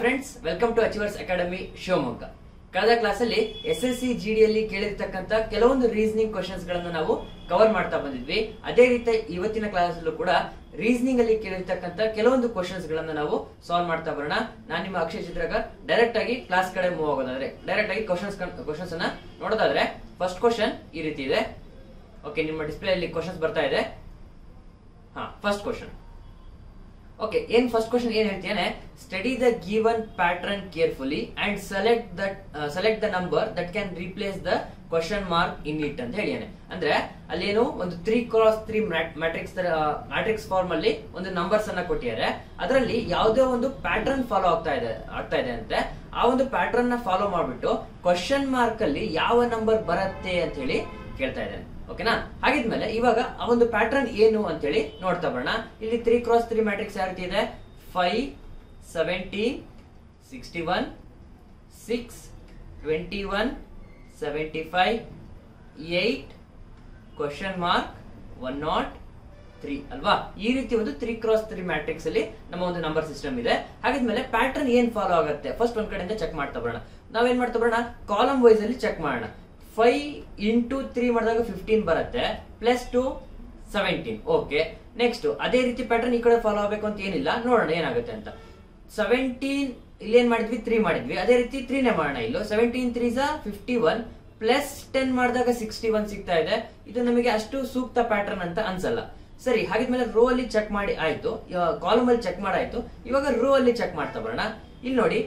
Friends welcome to achievers academy Shivamogga ಕಳೆದ ಕ್ಲಾಸಲ್ಲಿ S S C ಜಿಡಿಯಲ್ಲಿ ಕೇಳಿರ್ತಕ್ಕಂಥ ಕೆಲವೊಂದು ರೀಸನಿಂಗ್ ಕ್ವಶನ್ಸ್ಗಳನ್ನು ನಾವು ಕವರ್ ಮಾಡ್ತಾ ಬಂದಿದ್ವಿ. ಅದೇ ರೀತಿ ಇವತ್ತಿನ ಕ್ಲಾಸ್ ಅಲ್ಲೂ ಕೂಡ ರೀಸನಿಂಗ್ ಅಲ್ಲಿ ಕೇಳಿರ್ತಕ್ಕಂಥ ಕೆಲವೊಂದು ಕ್ವಶನ್ಸ್ ಗಳನ್ನ ನಾವು ಸಾಲ್ವ್ ಮಾಡ್ತಾ ಬರೋಣ. ನಾನು ನಿಮ್ಮ ಅಕ್ಷಯ ಚಿತ್ರಕರ್ ಡೈರೆಕ್ಟ್ ಆಗಿ ಕ್ಲಾಸ್ ಕಡೆ ಮೂವ್ ಆಗೋದಾದ್ರೆ ಡೈರೆಕ್ಟ್ ಆಗಿ ಕ್ವಶನ್ಸ್ ಕ್ವಶನ್ಸ್ ಅನ್ನ ನೋಡೋದಾದ್ರೆ ಫಸ್ಟ್ ಕ್ವಶನ್ ಈ ರೀತಿ ಇದೆ. ಓಕೆ ನಿಮ್ಮ ಡಿಸ್ಪ್ಲೇ ಅಲ್ಲಿ ಕ್ವಶನ್ಸ್ ಬರ್ತಾ ಇದೆ. ಹಾ ಫಸ್ಟ್ ಕ್ವಶನ್ ಓಕೆ ಏನ್ ಫಸ್ಟ್ ಕ್ವಶನ್ ಏನ್ ಹೇಳ್ತೇನೆ study the given pattern carefully and select that select the number that can replace the question mark in it ಅಂತ ಹೇಳಿಯಾನೆ. ಅಂದ್ರೆ ಅಲ್ಲೇನು ಒಂದು three cross three matrix matrix form ಅಲ್ಲಿ ಒಂದು ನಂಬರ್ಸ್ ಅನ್ನ ಕೊಟ್ಟಿದ್ದಾರೆ. ಅದರಲ್ಲಿ ಯಾವುದೇ ಒಂದು ಪ್ಯಾಟರ್ನ್ ಫಾಲೋ ಆಗ್ತಾ ಇದೆ ಆಗ್ತಾ ಇದೆ ಅಂತೆ. ಆ ಒಂದು ಪ್ಯಾಟರ್ನ್ನ ಫಾಲೋ ಮಾಡ್ಬಿಟ್ಟು ಕ್ವಶನ್ ಮಾರ್ಕ್ ಅಲ್ಲಿ ಯಾವ ನಂಬರ್ ಬರುತ್ತೆ ಅಂತ ಹೇಳಿ ಕೇಳ್ತಾ ಇದ್ದಾನೆ. ಓಕೆನಾ? ಹಾಗಿದ್ಮೇಲೆ ಇವಾಗ ಆ ಒಂದು ಪ್ಯಾಟರ್ನ್ ಏನು ಅಂತೇಳಿ ನೋಡ್ತಾ ಬರೋಣ. ಇಲ್ಲಿ ತ್ರೀ ಕ್ರಾಸ್ ತ್ರೀ ಮ್ಯಾಟ್ರಿಕ್ಸ್ ಯಾವ ರೀತಿ ಇದೆ? Five seventeen sixty one six twenty one seventy five eight question mark one naught three ಅಲ್ವಾ? ಈ ರೀತಿ ಒಂದು ತ್ರೀ ಕ್ರಾಸ್ ತ್ರೀ ಮ್ಯಾಟ್ರಿಕ್ಸ್ ಅಲ್ಲಿ ನಮ್ಮ ಒಂದು ನಂಬರ್ ಸಿಸ್ಟಮ್ ಇದೆ. ಹಾಗಿದ್ಮೇಲೆ ಪ್ಯಾಟರ್ನ್ ಏನ್ ಫಾಲೋ ಆಗುತ್ತೆ? ಫಸ್ಟ್ ಒಂದ್ ಕಡೆಯಿಂದ ಚೆಕ್ ಮಾಡ್ತಾ ಬರೋಣ. ನಾವೇನ್ ಮಾಡ್ತಾ ಬರೋಣ? ಕಾಲಮ್ ವೈಸ್ ಅಲ್ಲಿ ಚೆಕ್ ಮಾಡೋಣ. ಫೈವ್ ಇಂಟು ತ್ರೀ ಮಾಡಿದಾಗ ಫಿಫ್ಟೀನ್ ಬರುತ್ತೆ plus two seventeen okay next ಅದೇ ರೀತಿ ಪ್ಯಾಟರ್ನ್ ಈ ಕಡೆ ಫಾಲೋ ಆಗಬೇಕು ಅಂತ ಏನಿಲ್ಲ. ನೋಡೋಣ ಏನಾಗುತ್ತೆ ಅಂತ. ಸೆವೆಂಟೀನ್ ಇಲ್ಲಿ ಏನ್ ಮಾಡಿದ್ವಿ? ತ್ರೀ ಮಾಡಿದ್ವಿ. ಅದೇ ರೀತಿ ತ್ರೀನೇ ಮಾಡೋಣ ಇಲ್ಲೂ. Seventeen three fifty one plus ten ಮಾಡಿದಾಗ ಸಿಕ್ಸ್ಟಿ ಒನ್ ಸಿಗ್ತಾ ಇದೆ. ಇದು ನಮಗೆ ಅಷ್ಟು ಸೂಕ್ತ ಪ್ಯಾಟರ್ನ್ ಅಂತ ಅನ್ಸಲ್ಲ. ಸರಿ, ಹಾಗಿದ್ಮೇಲೆ ರೋ ಅಲ್ಲಿ ಚೆಕ್ ಮಾಡಿ ಆಯ್ತು. ಕಾಲಮ್ ಅಲ್ಲಿ ಚೆಕ್ ಮಾಡಾಯ್ತು. ಇವಾಗ ರೋ ಅಲ್ಲಿ ಚೆಕ್ ಮಾಡ್ತಾ ಬರೋಣ. ಇಲ್ಲಿ ನೋಡಿ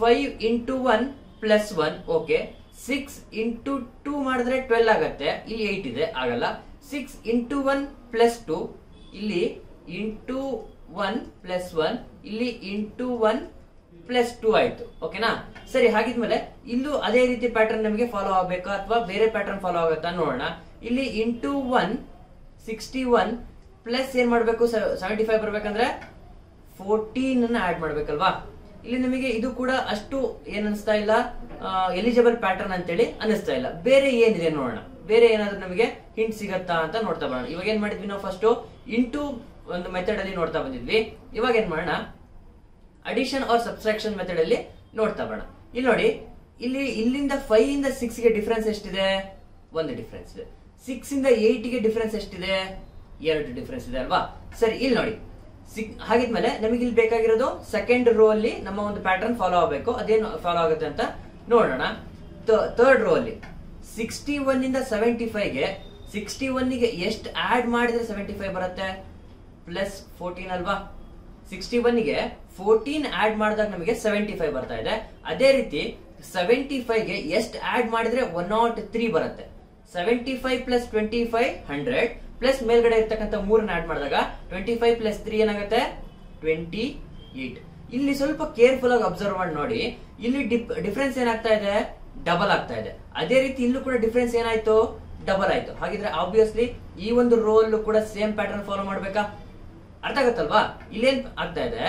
five into one plus one okay six into two ಮಾಡಿದ್ರೆ ಟ್ವೆಲ್ ಆಗತ್ತೆ. ಇಲ್ಲಿ ಏಟ್ ಇದೆ, ಆಗಲ್ಲ. Six into one plus two ಇಲ್ಲಿ ಇಂಟು ಒನ್ ಪ್ಲಸ್ ಒನ್ ಇಲ್ಲಿ ಇಂಟು ಒನ್ ಪ್ಲಸ್ ಟೂ ಆಯ್ತು. ಓಕೆನಾ ಸರಿ, ಹಾಗಿದ್ಮೇಲೆ ಇಲ್ಲೂ ಅದೇ ರೀತಿ ಪ್ಯಾಟರ್ನ್ ನಮಗೆ ಫಾಲೋ ಆಗಬೇಕು ಅಥವಾ ಬೇರೆ ಪ್ಯಾಟರ್ನ್ ಫಾಲೋ ಆಗುತ್ತಾ ನೋಡೋಣ. ಇಲ್ಲಿ into one sixty one plus ಏನ್ ಮಾಡಬೇಕು? ಸೆವೆಂಟಿ ಫೈವ್ ಬರ್ಬೇಕಂದ್ರೆ ಫೋರ್ಟೀನ್ ಅನ್ನ ಆಡ್ ಮಾಡ್ಬೇಕಲ್ವಾ? ಇಲ್ಲಿ ನಮಗೆ ಇದು ಕೂಡ ಅಷ್ಟು ಏನ್ ಇಲ್ಲ. ಎಲಿಜಿಬಲ್ ಪ್ಯಾಟರ್ನ್ ಅಂತೇಳಿ ಅನಿಸ್ತಾ ಇಲ್ಲ. ಬೇರೆ ಏನಿದೆ ನೋಡೋಣ. ಬೇರೆ ಏನಾದ್ರೂ ನಮಗೆ ಹಿಂಟ್ ಸಿಗತ್ತಾ ಅಂತ ನೋಡ್ತಾ ಬರೋಣ. ಇವಾಗ ಏನ್ ಮಾಡಿದ್ವಿ ನಾವು ಫಸ್ಟ್ ಇಂಟು ಒಂದು ಮೆಥಡ್ ಅಲ್ಲಿ ನೋಡ್ತಾ ಬಂದಿದ್ವಿ. ಇವಾಗ ಏನ್ ಮಾಡೋಣ? ಅಡಿಷನ್ ಆರ್ ಸಬ್ಸ್ಟ್ರಾಕ್ಷನ್ ಮೆಥಡ್ ಅಲ್ಲಿ ನೋಡ್ತಾ ಬರೋಣ. ಇಲ್ಲಿ ನೋಡಿ, ಇಲ್ಲಿ, ಇಲ್ಲಿಂದ ಫೈವ್ ಇಂದ ಸಿಕ್ಸ್ಗೆ ಡಿಫ್ರೆನ್ಸ್ ಎಷ್ಟಿದೆ? ಒಂದು ಡಿಫ್ರೆನ್ಸ್ ಇದೆ. ಸಿಕ್ಸ್ ಇಂದ ಏಟ್ಗೆ ಡಿಫ್ರೆನ್ಸ್ ಎಷ್ಟಿದೆ? ಎರಡು ಡಿಫ್ರೆನ್ಸ್ ಇದೆ ಅಲ್ವಾ? ಸರಿ, ಇಲ್ಲಿ ನೋಡಿ. ಸಿಕ್ ಹಾಗಿದ್ಮೇಲೆ ನಮಗೆ ಇಲ್ಲಿ ಬೇಕಾಗಿರೋದು ಸೆಕೆಂಡ್ ರೋ ಅಲ್ಲಿ ನಮ್ಮ ಒಂದು ಪ್ಯಾಟರ್ನ್ ಫಾಲೋ ಆಗಬೇಕು. ಅದೇನು ಫಾಲೋ ಆಗುತ್ತೆ ಅಂತ ನೋಡೋಣ. ಥರ್ಡ್ ರೋ ಅಲ್ಲಿ ಸಿಕ್ಸ್ಟಿ ಒನ್ ಇಂದ ಸೆವೆಂಟಿ ಫೈವ್ಗೆ ಸಿಕ್ಸ್ಟಿ ಒನ್ಗೆ ಎಷ್ಟು ಆಡ್ ಮಾಡಿದ್ರೆ ಸೆವೆಂಟಿ ಫೈವ್ ಬರುತ್ತೆ? ಪ್ಲಸ್ ಫೋರ್ಟೀನ್ ಅಲ್ವಾ? ಸಿಕ್ಸ್ಟಿ ಒನ್ಗೆ ಫೋರ್ಟೀನ್ ಆಡ್ ಮಾಡಿದಾಗ ನಮಗೆ ಸೆವೆಂಟಿ ಫೈವ್ ಬರ್ತಾ ಇದೆ. ಅದೇ ರೀತಿ ಸೆವೆಂಟಿ ಫೈವ್ಗೆ ಎಷ್ಟು ಆಡ್ ಮಾಡಿದ್ರೆ ಒನ್ ನಾಟ್ ತ್ರೀ ಬರುತ್ತೆ? Seventy five plus twenty five hundred plus ಮೇಲ್ಗಡೆ ಇರ್ತಕ್ಕಂಥ ಮೂರನ್ನ ಆಡ್ ಮಾಡಿದಾಗ ಟ್ವೆಂಟಿ ಫೈವ್ ಪ್ಲಸ್ ತ್ರೀ ಏನಾಗುತ್ತೆ? ಟ್ವೆಂಟಿ ಏಟ್ ಇಲ್ಲಿ ಸ್ವಲ್ಪ ಕೇರ್ಫುಲ್ ಆಗಿ ಅಬ್ಸರ್ವ್ ಮಾಡಿ ನೋಡಿ. ಇಲ್ಲಿ ಡಿಫ್ರೆನ್ಸ್ ಏನಾಗ್ತಾ ಇದೆ? ಡಬಲ್ ಆಗ್ತಾ ಇದೆ. ಅದೇ ರೀತಿ ಇಲ್ಲೂ ಕೂಡ ಡಿಫ್ರೆನ್ಸ್ ಏನಾಯ್ತು? ಡಬಲ್ ಆಯ್ತು. ಹಾಗಿದ್ರೆ ಆಬ್ವಿಯಸ್ಲಿ ಈ ಒಂದು ರೋಲ್ ಕೂಡ ಸೇಮ್ ಪ್ಯಾಟರ್ನ್ ಫಾಲೋ ಮಾಡ್ಬೇಕಾ? ಅರ್ಥ ಆಗುತ್ತಲ್ವಾ? ಇಲ್ಲೇನ್ ಆಗ್ತಾ ಇದೆ?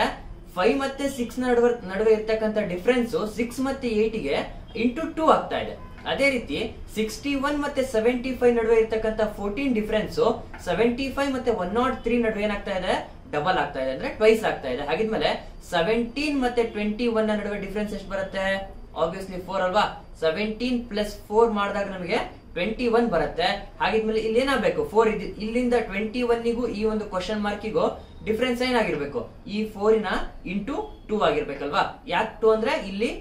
ಫೈವ್ ಮತ್ತೆ ಸಿಕ್ಸ್ ನಡುವೆ ನಡುವೆ ಇರ್ತಕ್ಕಂಥ ಡಿಫ್ರೆನ್ಸ್ ಸಿಕ್ಸ್ ಮತ್ತೆ ಏಟ್ಗೆ ಇಂಟು ಟೂ ಆಗ್ತಾ ಇದೆ. ಅದೇ ರೀತಿ ಸಿಕ್ಸ್ಟಿ ಒನ್ ಮತ್ತೆ ಸೆವೆಂಟಿ ಫೈವ್ ನಡುವೆ ಇರ್ತಕ್ಕಂಥ ಫೋರ್ಟೀನ್ ಡಿಫ್ರೆನ್ಸ್ ಸೆವೆಂಟಿ ಫೈವ್ ಮತ್ತೆ ಒನ್ ನಾಟ್ ತ್ರೀ ನಡುವೆ ಏನಾಗ್ತಾ ಇದೆ? ಡಬಲ್ ಆಗ್ತಾ ಇದೆ ಅಂದ್ರೆ ಟ್ವೈಸ್ ಆಗ್ತಾ ಇದೆ. ಹಾಗಿದ್ಮೇಲೆ ಸೆವೆಂಟೀನ್ ಮತ್ತೆ ಟ್ವೆಂಟಿ ಒನ್ ನಡುವೆ ಡಿಫ್ರೆನ್ಸ್ ಎಷ್ಟು ಬರುತ್ತೆ? ಆಬ್ವಿಯಸ್ಲಿ ಫೋರ್ ಅಲ್ವಾ? ಸೆವೆಂಟೀನ್ ಪ್ಲಸ್ ಫೋರ್ ಮಾಡಿದಾಗ ನಮಗೆ ಟ್ವೆಂಟಿ ಒನ್ ಬರುತ್ತೆ. ಹಾಗಿದ್ಮೇಲೆ ಇಲ್ಲಿ ಏನಾಗಬೇಕು? ಫೋರ್ ಇದು ಇಲ್ಲಿಂದ ಟ್ವೆಂಟಿ ಒನ್ನಿಗೂ ಈ ಒಂದು ಕ್ವಶನ್ ಮಾರ್ಕಿಗೂ ಡಿಫ್ರೆನ್ಸ್ ಏನಾಗಿರ್ಬೇಕು? ಈ ಫೋರಿನ ಇಂಟು ಟೂ ಆಗಿರ್ಬೇಕಲ್ವಾ? ಯಾಕೆ ಟೂ ಅಂದ್ರೆ ಇಲ್ಲಿ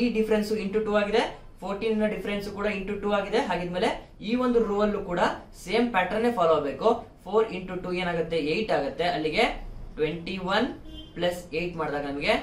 ಈ ಡಿಫ್ರೆನ್ಸ್ ಇಂಟು ಟೂ ಆಗಿದೆ. ಫೋರ್ಟೀನ್ ಡಿಫ್ರೆನ್ಸ್ ಕೂಡ ಇಂಟು ಟೂ ಆಗಿದೆ. ಹಾಗಿದ್ಮೇಲೆ ಈ ಒಂದು ರೋ ಅಲ್ಲೂ ಕೂಡ ಸೇಮ್ ಪ್ಯಾಟರ್ನ್ ಫಾಲೋ ಆಗಬೇಕು. ಫೋರ್ ಇಂಟು ಟೂ ಏನಾಗುತ್ತೆ? ಏಟ್ ಆಗುತ್ತೆ. ಅಲ್ಲಿಗೆ ಟ್ವೆಂಟಿ ಒನ್ ಪ್ಲಸ್ ಏಟ್ ಮಾಡಿದಾಗ ನಮಗೆ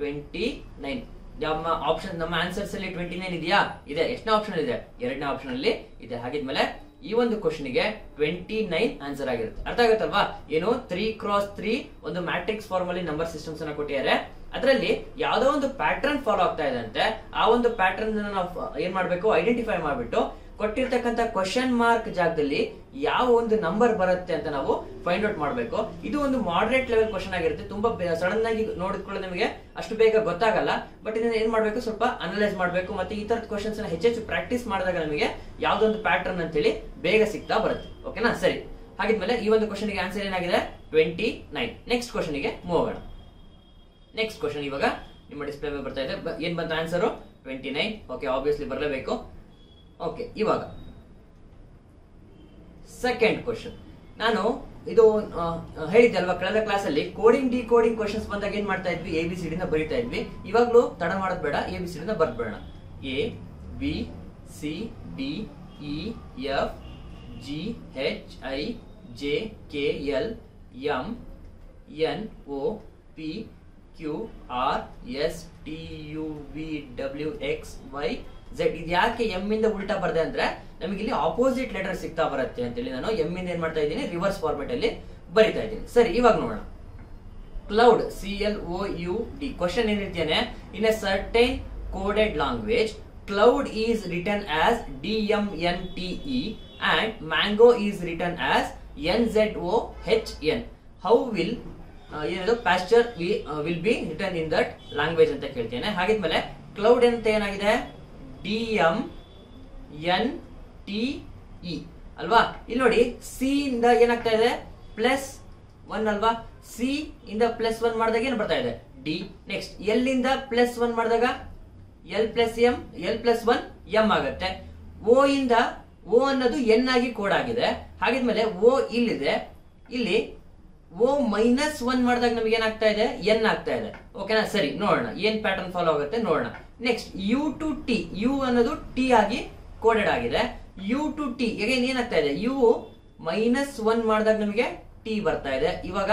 ಟ್ವೆಂಟಿ ನೈನ್ ನಮ್ಮ ಆಪ್ಷನ್ ನಮ್ಮ ಆನ್ಸರ್ಸ್ ಅಲ್ಲಿ ಟ್ವೆಂಟಿ ನೈನ್ ಇದೆಯಾ? ಇದೆ. ಎಷ್ಟನೇ ಆಪ್ಷನ್ ಇದೆ? ಎರಡನೇ ಆಪ್ಷನ್ ಅಲ್ಲಿ ಇದೆ. ಹಾಗಿದ್ಮೇಲೆ ಈ ಒಂದು ಕ್ವಶನ್ಗೆ ಟ್ವೆಂಟಿ ನೈನ್ ಆನ್ಸರ್ ಆಗಿರುತ್ತೆ. ಅರ್ಥ ಆಗುತ್ತಲ್ವಾ? ಏನು? ತ್ರೀ ಕ್ರಾಸ್ ತ್ರೀ ಒಂದು ಮ್ಯಾಟ್ರಿಕ್ಸ್ ಫಾರ್ಮ್ ಅಲ್ಲಿ ನಂಬರ್ ಸಿಸ್ಟಮ್ಸ್ ಅನ್ನ ಕೊಟ್ಟಿದ್ದಾರೆ. ಅದರಲ್ಲಿ ಯಾವ್ದೋ ಒಂದು ಪ್ಯಾಟರ್ನ್ ಫಾಲೋ ಆಗ್ತಾ ಇದೆ ಅಂತೆ ಆ ಒಂದು ಪ್ಯಾಟರ್ನ್ ನಾವು ಏನ್ ಮಾಡ್ಬೇಕು? ಐಡೆಂಟಿಫೈ ಮಾಡ್ಬಿಟ್ಟು ಕೊಟ್ಟಿರ್ತಕ್ಕಂಥ ಕ್ವಶನ್ ಮಾರ್ಕ್ ಜಾಗದಲ್ಲಿ ಯಾವ ಒಂದು ನಂಬರ್ ಬರುತ್ತೆ ಅಂತ ನಾವು ಫೈಂಡ್ ಔಟ್ ಮಾಡಬೇಕು. ಇದು ಒಂದು ಮಾಡರೇಟ್ ಲೆವೆಲ್ ಕ್ವಶನ್ ಆಗಿರುತ್ತೆ. ತುಂಬಾ ಸಡನ್ ಆಗಿ ನೋಡಿದ್ಕೊಳ್ಳೋ ನಿಮಗೆ ಅಷ್ಟು ಬೇಗ ಗೊತ್ತಾಗಲ್ಲ. ಬಟ್ ಇದನ್ನ ಏನ್ ಮಾಡಬೇಕು? ಸ್ವಲ್ಪ ಅನಲೈಸ್ ಮಾಡಬೇಕು. ಮತ್ತೆ ಈ ತರದ ಕ್ವಶನ್ಸ್ ಹೆಚ್ಚೆಚ್ಚು ಪ್ರಾಕ್ಟೀಸ್ ಮಾಡಿದಾಗ ನಮಗೆ ಯಾವ್ದೊಂದು ಪ್ಯಾಟರ್ನ್ ಅಂತೇಳಿ ಬೇಗ ಸಿಗ್ತಾ ಬರುತ್ತೆ. ಓಕೆನಾ ಸರಿ. ಹಾಗಿದ್ಮೇಲೆ ಈ ಒಂದು ಕ್ವಶನ್ಗೆ ಆನ್ಸರ್ ಏನಾಗಿದೆ? ಟ್ವೆಂಟಿ ನೈನ್ ನೆಕ್ಸ್ಟ್ ಕ್ವಶನ್ಗೆ ಮೂವ್ ಆಗೋಣ ನೆಕ್ಸ್ಟ್ ಕ್ವಶನ್ ಇವಾಗ ನಿಮ್ಮ ಡಿಸ್ಪ್ಲೇ ಮೇಲೆ ಬರ್ತಾ ಇದೆ. ಏನ್ ಬಂತ answer twenty nine okay obviously ಬರಲೇಬೇಕು. ಓಕೆ ಇವಾಗ. ಸೆಕೆಂಡ್ ಕ್ವಶನ್ ನಾನು ಇದು ಹೇಳಿದ್ದೆ ಅಲ್ವಾ ಕಳೆದ ಕ್ಲಾಸ್ ಅಲ್ಲಿ? ಕೋಡಿಂಗ್ ಡಿ ಕೋಡಿಂಗ್ ಕ್ವಶನ್ಸ್ ಬಂದಾಗ ಏನ್ ಮಾಡ್ತಾ ಇದ್ವಿ? ಎ ಬಿ ಸಿ ಡಿನ ಬರಿತಾ ಇದ್ವಿ. ಇವಾಗ್ಲೂ ತಡ ಮಾಡೋದ್ ಬೇಡ ಎ ಬಿ ಸಿ ಡಿನ ಬರ್ಬೇಡ A B C D E F G H I J K L M N O P Q R S T U V W X Y Z ಇದು ಯಾಕೆ M ಇಂದ ಉಲ್ಟಾ ಬರ್ದೆ ಅಂದ್ರೆ ನಮಗೆ ಇಲ್ಲಿ ಆಪೋಸಿಟ್ ಲೆಟರ್ ಸಿಗ್ತಾ ಬರುತ್ತೆ ಅಂತೇಳಿ ನಾನು ಎಂ ಇಂದ ಏನ್ ಮಾಡ್ತಾ ಇದ್ದೀನಿ? ರಿವರ್ಸ್ ಫಾರ್ಮೆಟ್ ಅಲ್ಲಿ ಬರಿತಾ ಇದ್ದೀನಿ. ಸರಿ, ಇವಾಗ ನೋಡೋಣ. Cloud C L O U D question ಏನ್ ಹೇಳ್ತೇನೆ in a certain coded language cloud is return as D M N T E and mango is return as N Z O H N how will ಏನದು Pasteur will be return in that language ಅಂತ ಕೇಳ್ತೇನೆ. ಹಾಗಿದ್ಮೇಲೆ cloud ಅಂತ ಏನಾಗಿದೆ? D M N T E ಅಲ್ವಾ? ಇಲ್ಲಿ ನೋಡಿ C ಇಂದ ಏನಾಗ್ತಾ ಇದೆ? ಪ್ಲಸ್ ಒನ್ ಅಲ್ವಾ? ಸಿ ಇಂದ ಪ್ಲಸ್ ಒನ್ ಮಾಡಿದಾಗ ಏನು ಬರ್ತಾ ಇದೆ? ಡಿ ನೆಕ್ಸ್ಟ್ ಎಲ್ ಇಂದ ಪ್ಲಸ್ ಒನ್ ಮಾಡಿದಾಗ? L plus M L plus one M ಆಗುತ್ತೆ. ಓ ಇಂದ ಓ ಅನ್ನೋದು ಎನ್ ಆಗಿ ಕೋಡ್ ಆಗಿದೆ. ಹಾಗಿದ್ಮೇಲೆ ಓ ಇಲ್ಲಿದೆ. ಇಲ್ಲಿ ಓ ಮೈನಸ್ ಒನ್ ಮಾಡಿದಾಗ ನಮ್ಗೆ ಏನಾಗ್ತಾ ಇದೆ? ಎನ್ ಆಗ್ತಾ ಇದೆ. ಓಕೆನಾ ಸರಿ, ನೋಡೋಣ. ಏನ್ ಪ್ಯಾಟರ್ನ್ ಫಾಲೋ ಆಗುತ್ತೆ ನೋಡೋಣ. Next U to T U ಅನ್ನೋದು ಟಿ ಆಗಿ ಕೋಡೆಡ್ ಆಗಿದೆ. ಯು ಟು ಟಿ ಏನ್ ಏನಾಗ್ತಾ ಇದೆ? ಯು ಮೈನಸ್ ಒನ್ ಮಾಡಿದಾಗ ನಮಗೆ ಟಿ ಬರ್ತಾ ಇದೆ. ಇವಾಗ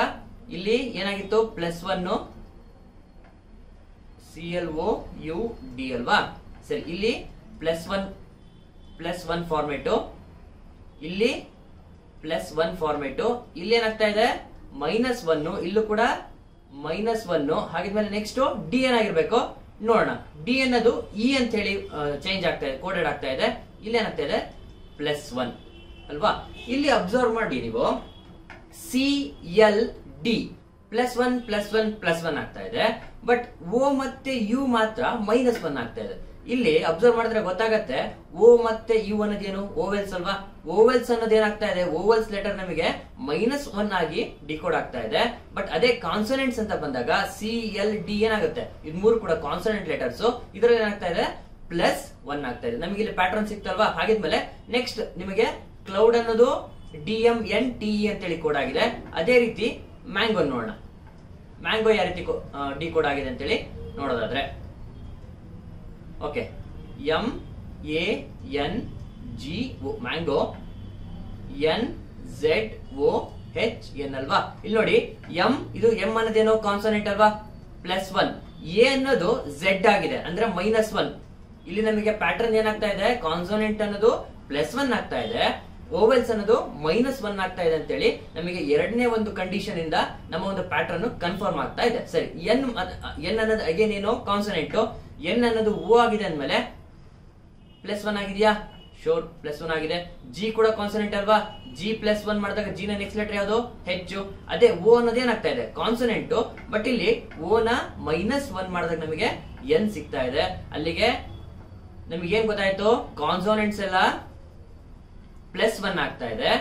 ಇಲ್ಲಿ ಏನಾಗಿತ್ತು? Plus one C L O U D ಅಲ್ವಾ? ಸರಿ, ಇಲ್ಲಿ plus one plus one format ಇಲ್ಲಿ ಪ್ಲಸ್ ಒನ್ ಫಾರ್ಮೇಟು ಇಲ್ಲಿ ಏನಾಗ್ತಾ ಇದೆ? ಮೈನಸ್ ಒನ್ ಇಲ್ಲೂ ಕೂಡ ಮೈನಸ್ ಒನ್ ಹಾಗಿದ್ಮೇಲೆ ನೆಕ್ಸ್ಟ್ ಡಿ ಏನಾಗಿರ್ಬೇಕು ನೋಡೋಣ. ಡಿ ಅನ್ನೋದು ಇ ಅಂತ ಹೇಳಿ ಚೇಂಜ್ ಆಗ್ತಾ ಇದೆ ಕೋಡೆಡ್ ಆಗ್ತಾ ಇದೆ. ಇಲ್ಲಿ ಏನಾಗ್ತಾ ಇದೆ? ಪ್ಲಸ್ ಒನ್ ಅಲ್ವಾ? ಇಲ್ಲಿ ಅಬ್ಸರ್ವ್ ಮಾಡಿ ನೀವು. C L D plus one plus one plus one ಆಗ್ತಾ ಇದೆ. ಬಟ್ ಓ ಮತ್ತೆ ಯು ಮಾತ್ರ ಮೈನಸ್ ಒನ್ ಆಗ್ತಾ ಇದೆ. ಇಲ್ಲಿ ಅಬ್ಸರ್ವ್ ಮಾಡಿದ್ರೆ ಗೊತ್ತಾಗತ್ತೆ, ಓ ಮತ್ತೆ ಯು ಅನ್ನೋದೇನು? ಓವೆಲ್ಸ್ ಅಲ್ವಾ? ಓವೆಲ್ಸ್ ಅನ್ನೋದು ಏನಾಗ್ತಾ ಇದೆ? ಓವೆಲ್ಸ್ ಲೆಟರ್ ನಮಗೆ ಮೈನಸ್ ಒನ್ ಆಗಿ ಡಿಕೋಡ್ ಆಗ್ತಾ ಇದೆ. ಬಟ್ ಅದೇ ಕಾನ್ಸನೆಂಟ್ಸ್ ಅಂತ ಬಂದಾಗ ಸಿ ಎಲ್ ಡಿ ಏನಾಗುತ್ತೆ? ಇದು ಮೂರು ಕೂಡ ಕಾನ್ಸನೆಂಟ್ ಲೆಟರ್ಸ್ ಇದರಲ್ಲಿ ಏನಾಗ್ತಾ ಇದೆ? ಪ್ಲಸ್ ಒನ್ ಆಗ್ತಾ ಇದೆ. ನಮಗೆ ಇಲ್ಲಿ ಪ್ಯಾಟರ್ನ್ ಸಿಕ್ತಲ್ವಾ? ಹಾಗಿದ್ಮೇಲೆ ನೆಕ್ಸ್ಟ್ ನಿಮಗೆ ಕ್ಲೌಡ್ ಅನ್ನೋದು D M N T E ಅಂತೇಳಿ ಕೋಡ್ ಆಗಿದೆ. ಅದೇ ರೀತಿ ಮ್ಯಾಂಗೋ ನೋಡೋಣ. ಮ್ಯಾಂಗೋ ಯಾವ ರೀತಿ ಡಿ ಕೋಡ್ ಆಗಿದೆ ಅಂತೇಳಿ ನೋಡೋದಾದ್ರೆ. Okay M A N G O mango N Z O H N ಅಲ್ವಾ? ಇಲ್ಲಿ ನೋಡಿ ಎಂ ಇದು ಎಂ ಅನ್ನೋದೇನೋ ಕಾನ್ಸನೆಂಟ್ ಅಲ್ವಾ? ಪ್ಲಸ್ ಒನ್ ಎ ಅನ್ನೋದು ಝೆಡ್ ಆಗಿದೆ, ಅಂದ್ರೆ ಮೈನಸ್ ಒನ್ ಇಲ್ಲಿ ನಮಗೆ ಪ್ಯಾಟರ್ನ್ ಏನಾಗ್ತಾ ಇದೆ? ಕಾನ್ಸೋನೆಂಟ್ ಅನ್ನೋದು ಪ್ಲಸ್ ಒನ್ ಆಗ್ತಾ ಇದೆ. ಓವೆಲ್ಸ್ ಅನ್ನೋದು ಮೈನಸ್ ಒನ್ ಆಗ್ತಾ ಇದೆ ಅಂತೇಳಿ ನಮಗೆ ಎರಡನೇ ಒಂದು ಕಂಡೀಷನ್ ಇಂದ ನಮ್ಮ ಒಂದು ಪ್ಯಾಟರ್ನ್ ಕನ್ಫರ್ಮ್ ಆಗ್ತಾ ಇದೆ. ಸರಿ ಎನ್ ಎನ್ ಅನ್ನೋದು ಅಗೇನ್ ಏನು? ಕಾನ್ಸನೆಂಟ್ ಎನ್ ಅನ್ನೋದು ಓ ಆಗಿದೆ ಅಂದಮೇಲೆ ಪ್ಲಸ್ ಒನ್ ಆಗಿದೆಯಾ? ಶೋರ್ ಪ್ಲಸ್ ಒನ್ ಆಗಿದೆ. ಜಿ ಕೂಡ ಕಾನ್ಸನೆಂಟ್ ಅಲ್ವಾ? ಜಿ ಪ್ಲಸ್ ಒನ್ ಮಾಡಿದಾಗ ಜಿ ನ ನೆಕ್ಸ್ಟ್ ಲೆಟರ್ ಯಾವುದು? ಹೆಚ್ಚು ಅದೇ ಓ ಅನ್ನೋದು ಏನಾಗ್ತಾ ಇದೆ? ಕಾನ್ಸನೆಂಟ್ ಬಟ್ ಇಲ್ಲಿ ಓ ನ ಮೈನಸ್ ಒನ್ ಮಾಡಿದಾಗ ನಮಗೆ ಎನ್ ಸಿಗ್ತಾ ಇದೆ. ಅಲ್ಲಿಗೆ ನಮಗೆ ಏನ್ ಗೊತ್ತಾಯ್ತು? ಕಾನ್ಸೋನೆಂಟ್ಸ್ ಎಲ್ಲ ಪ್ಲಸ್ ಒನ್ ಆಗ್ತಾ ಇದೆ.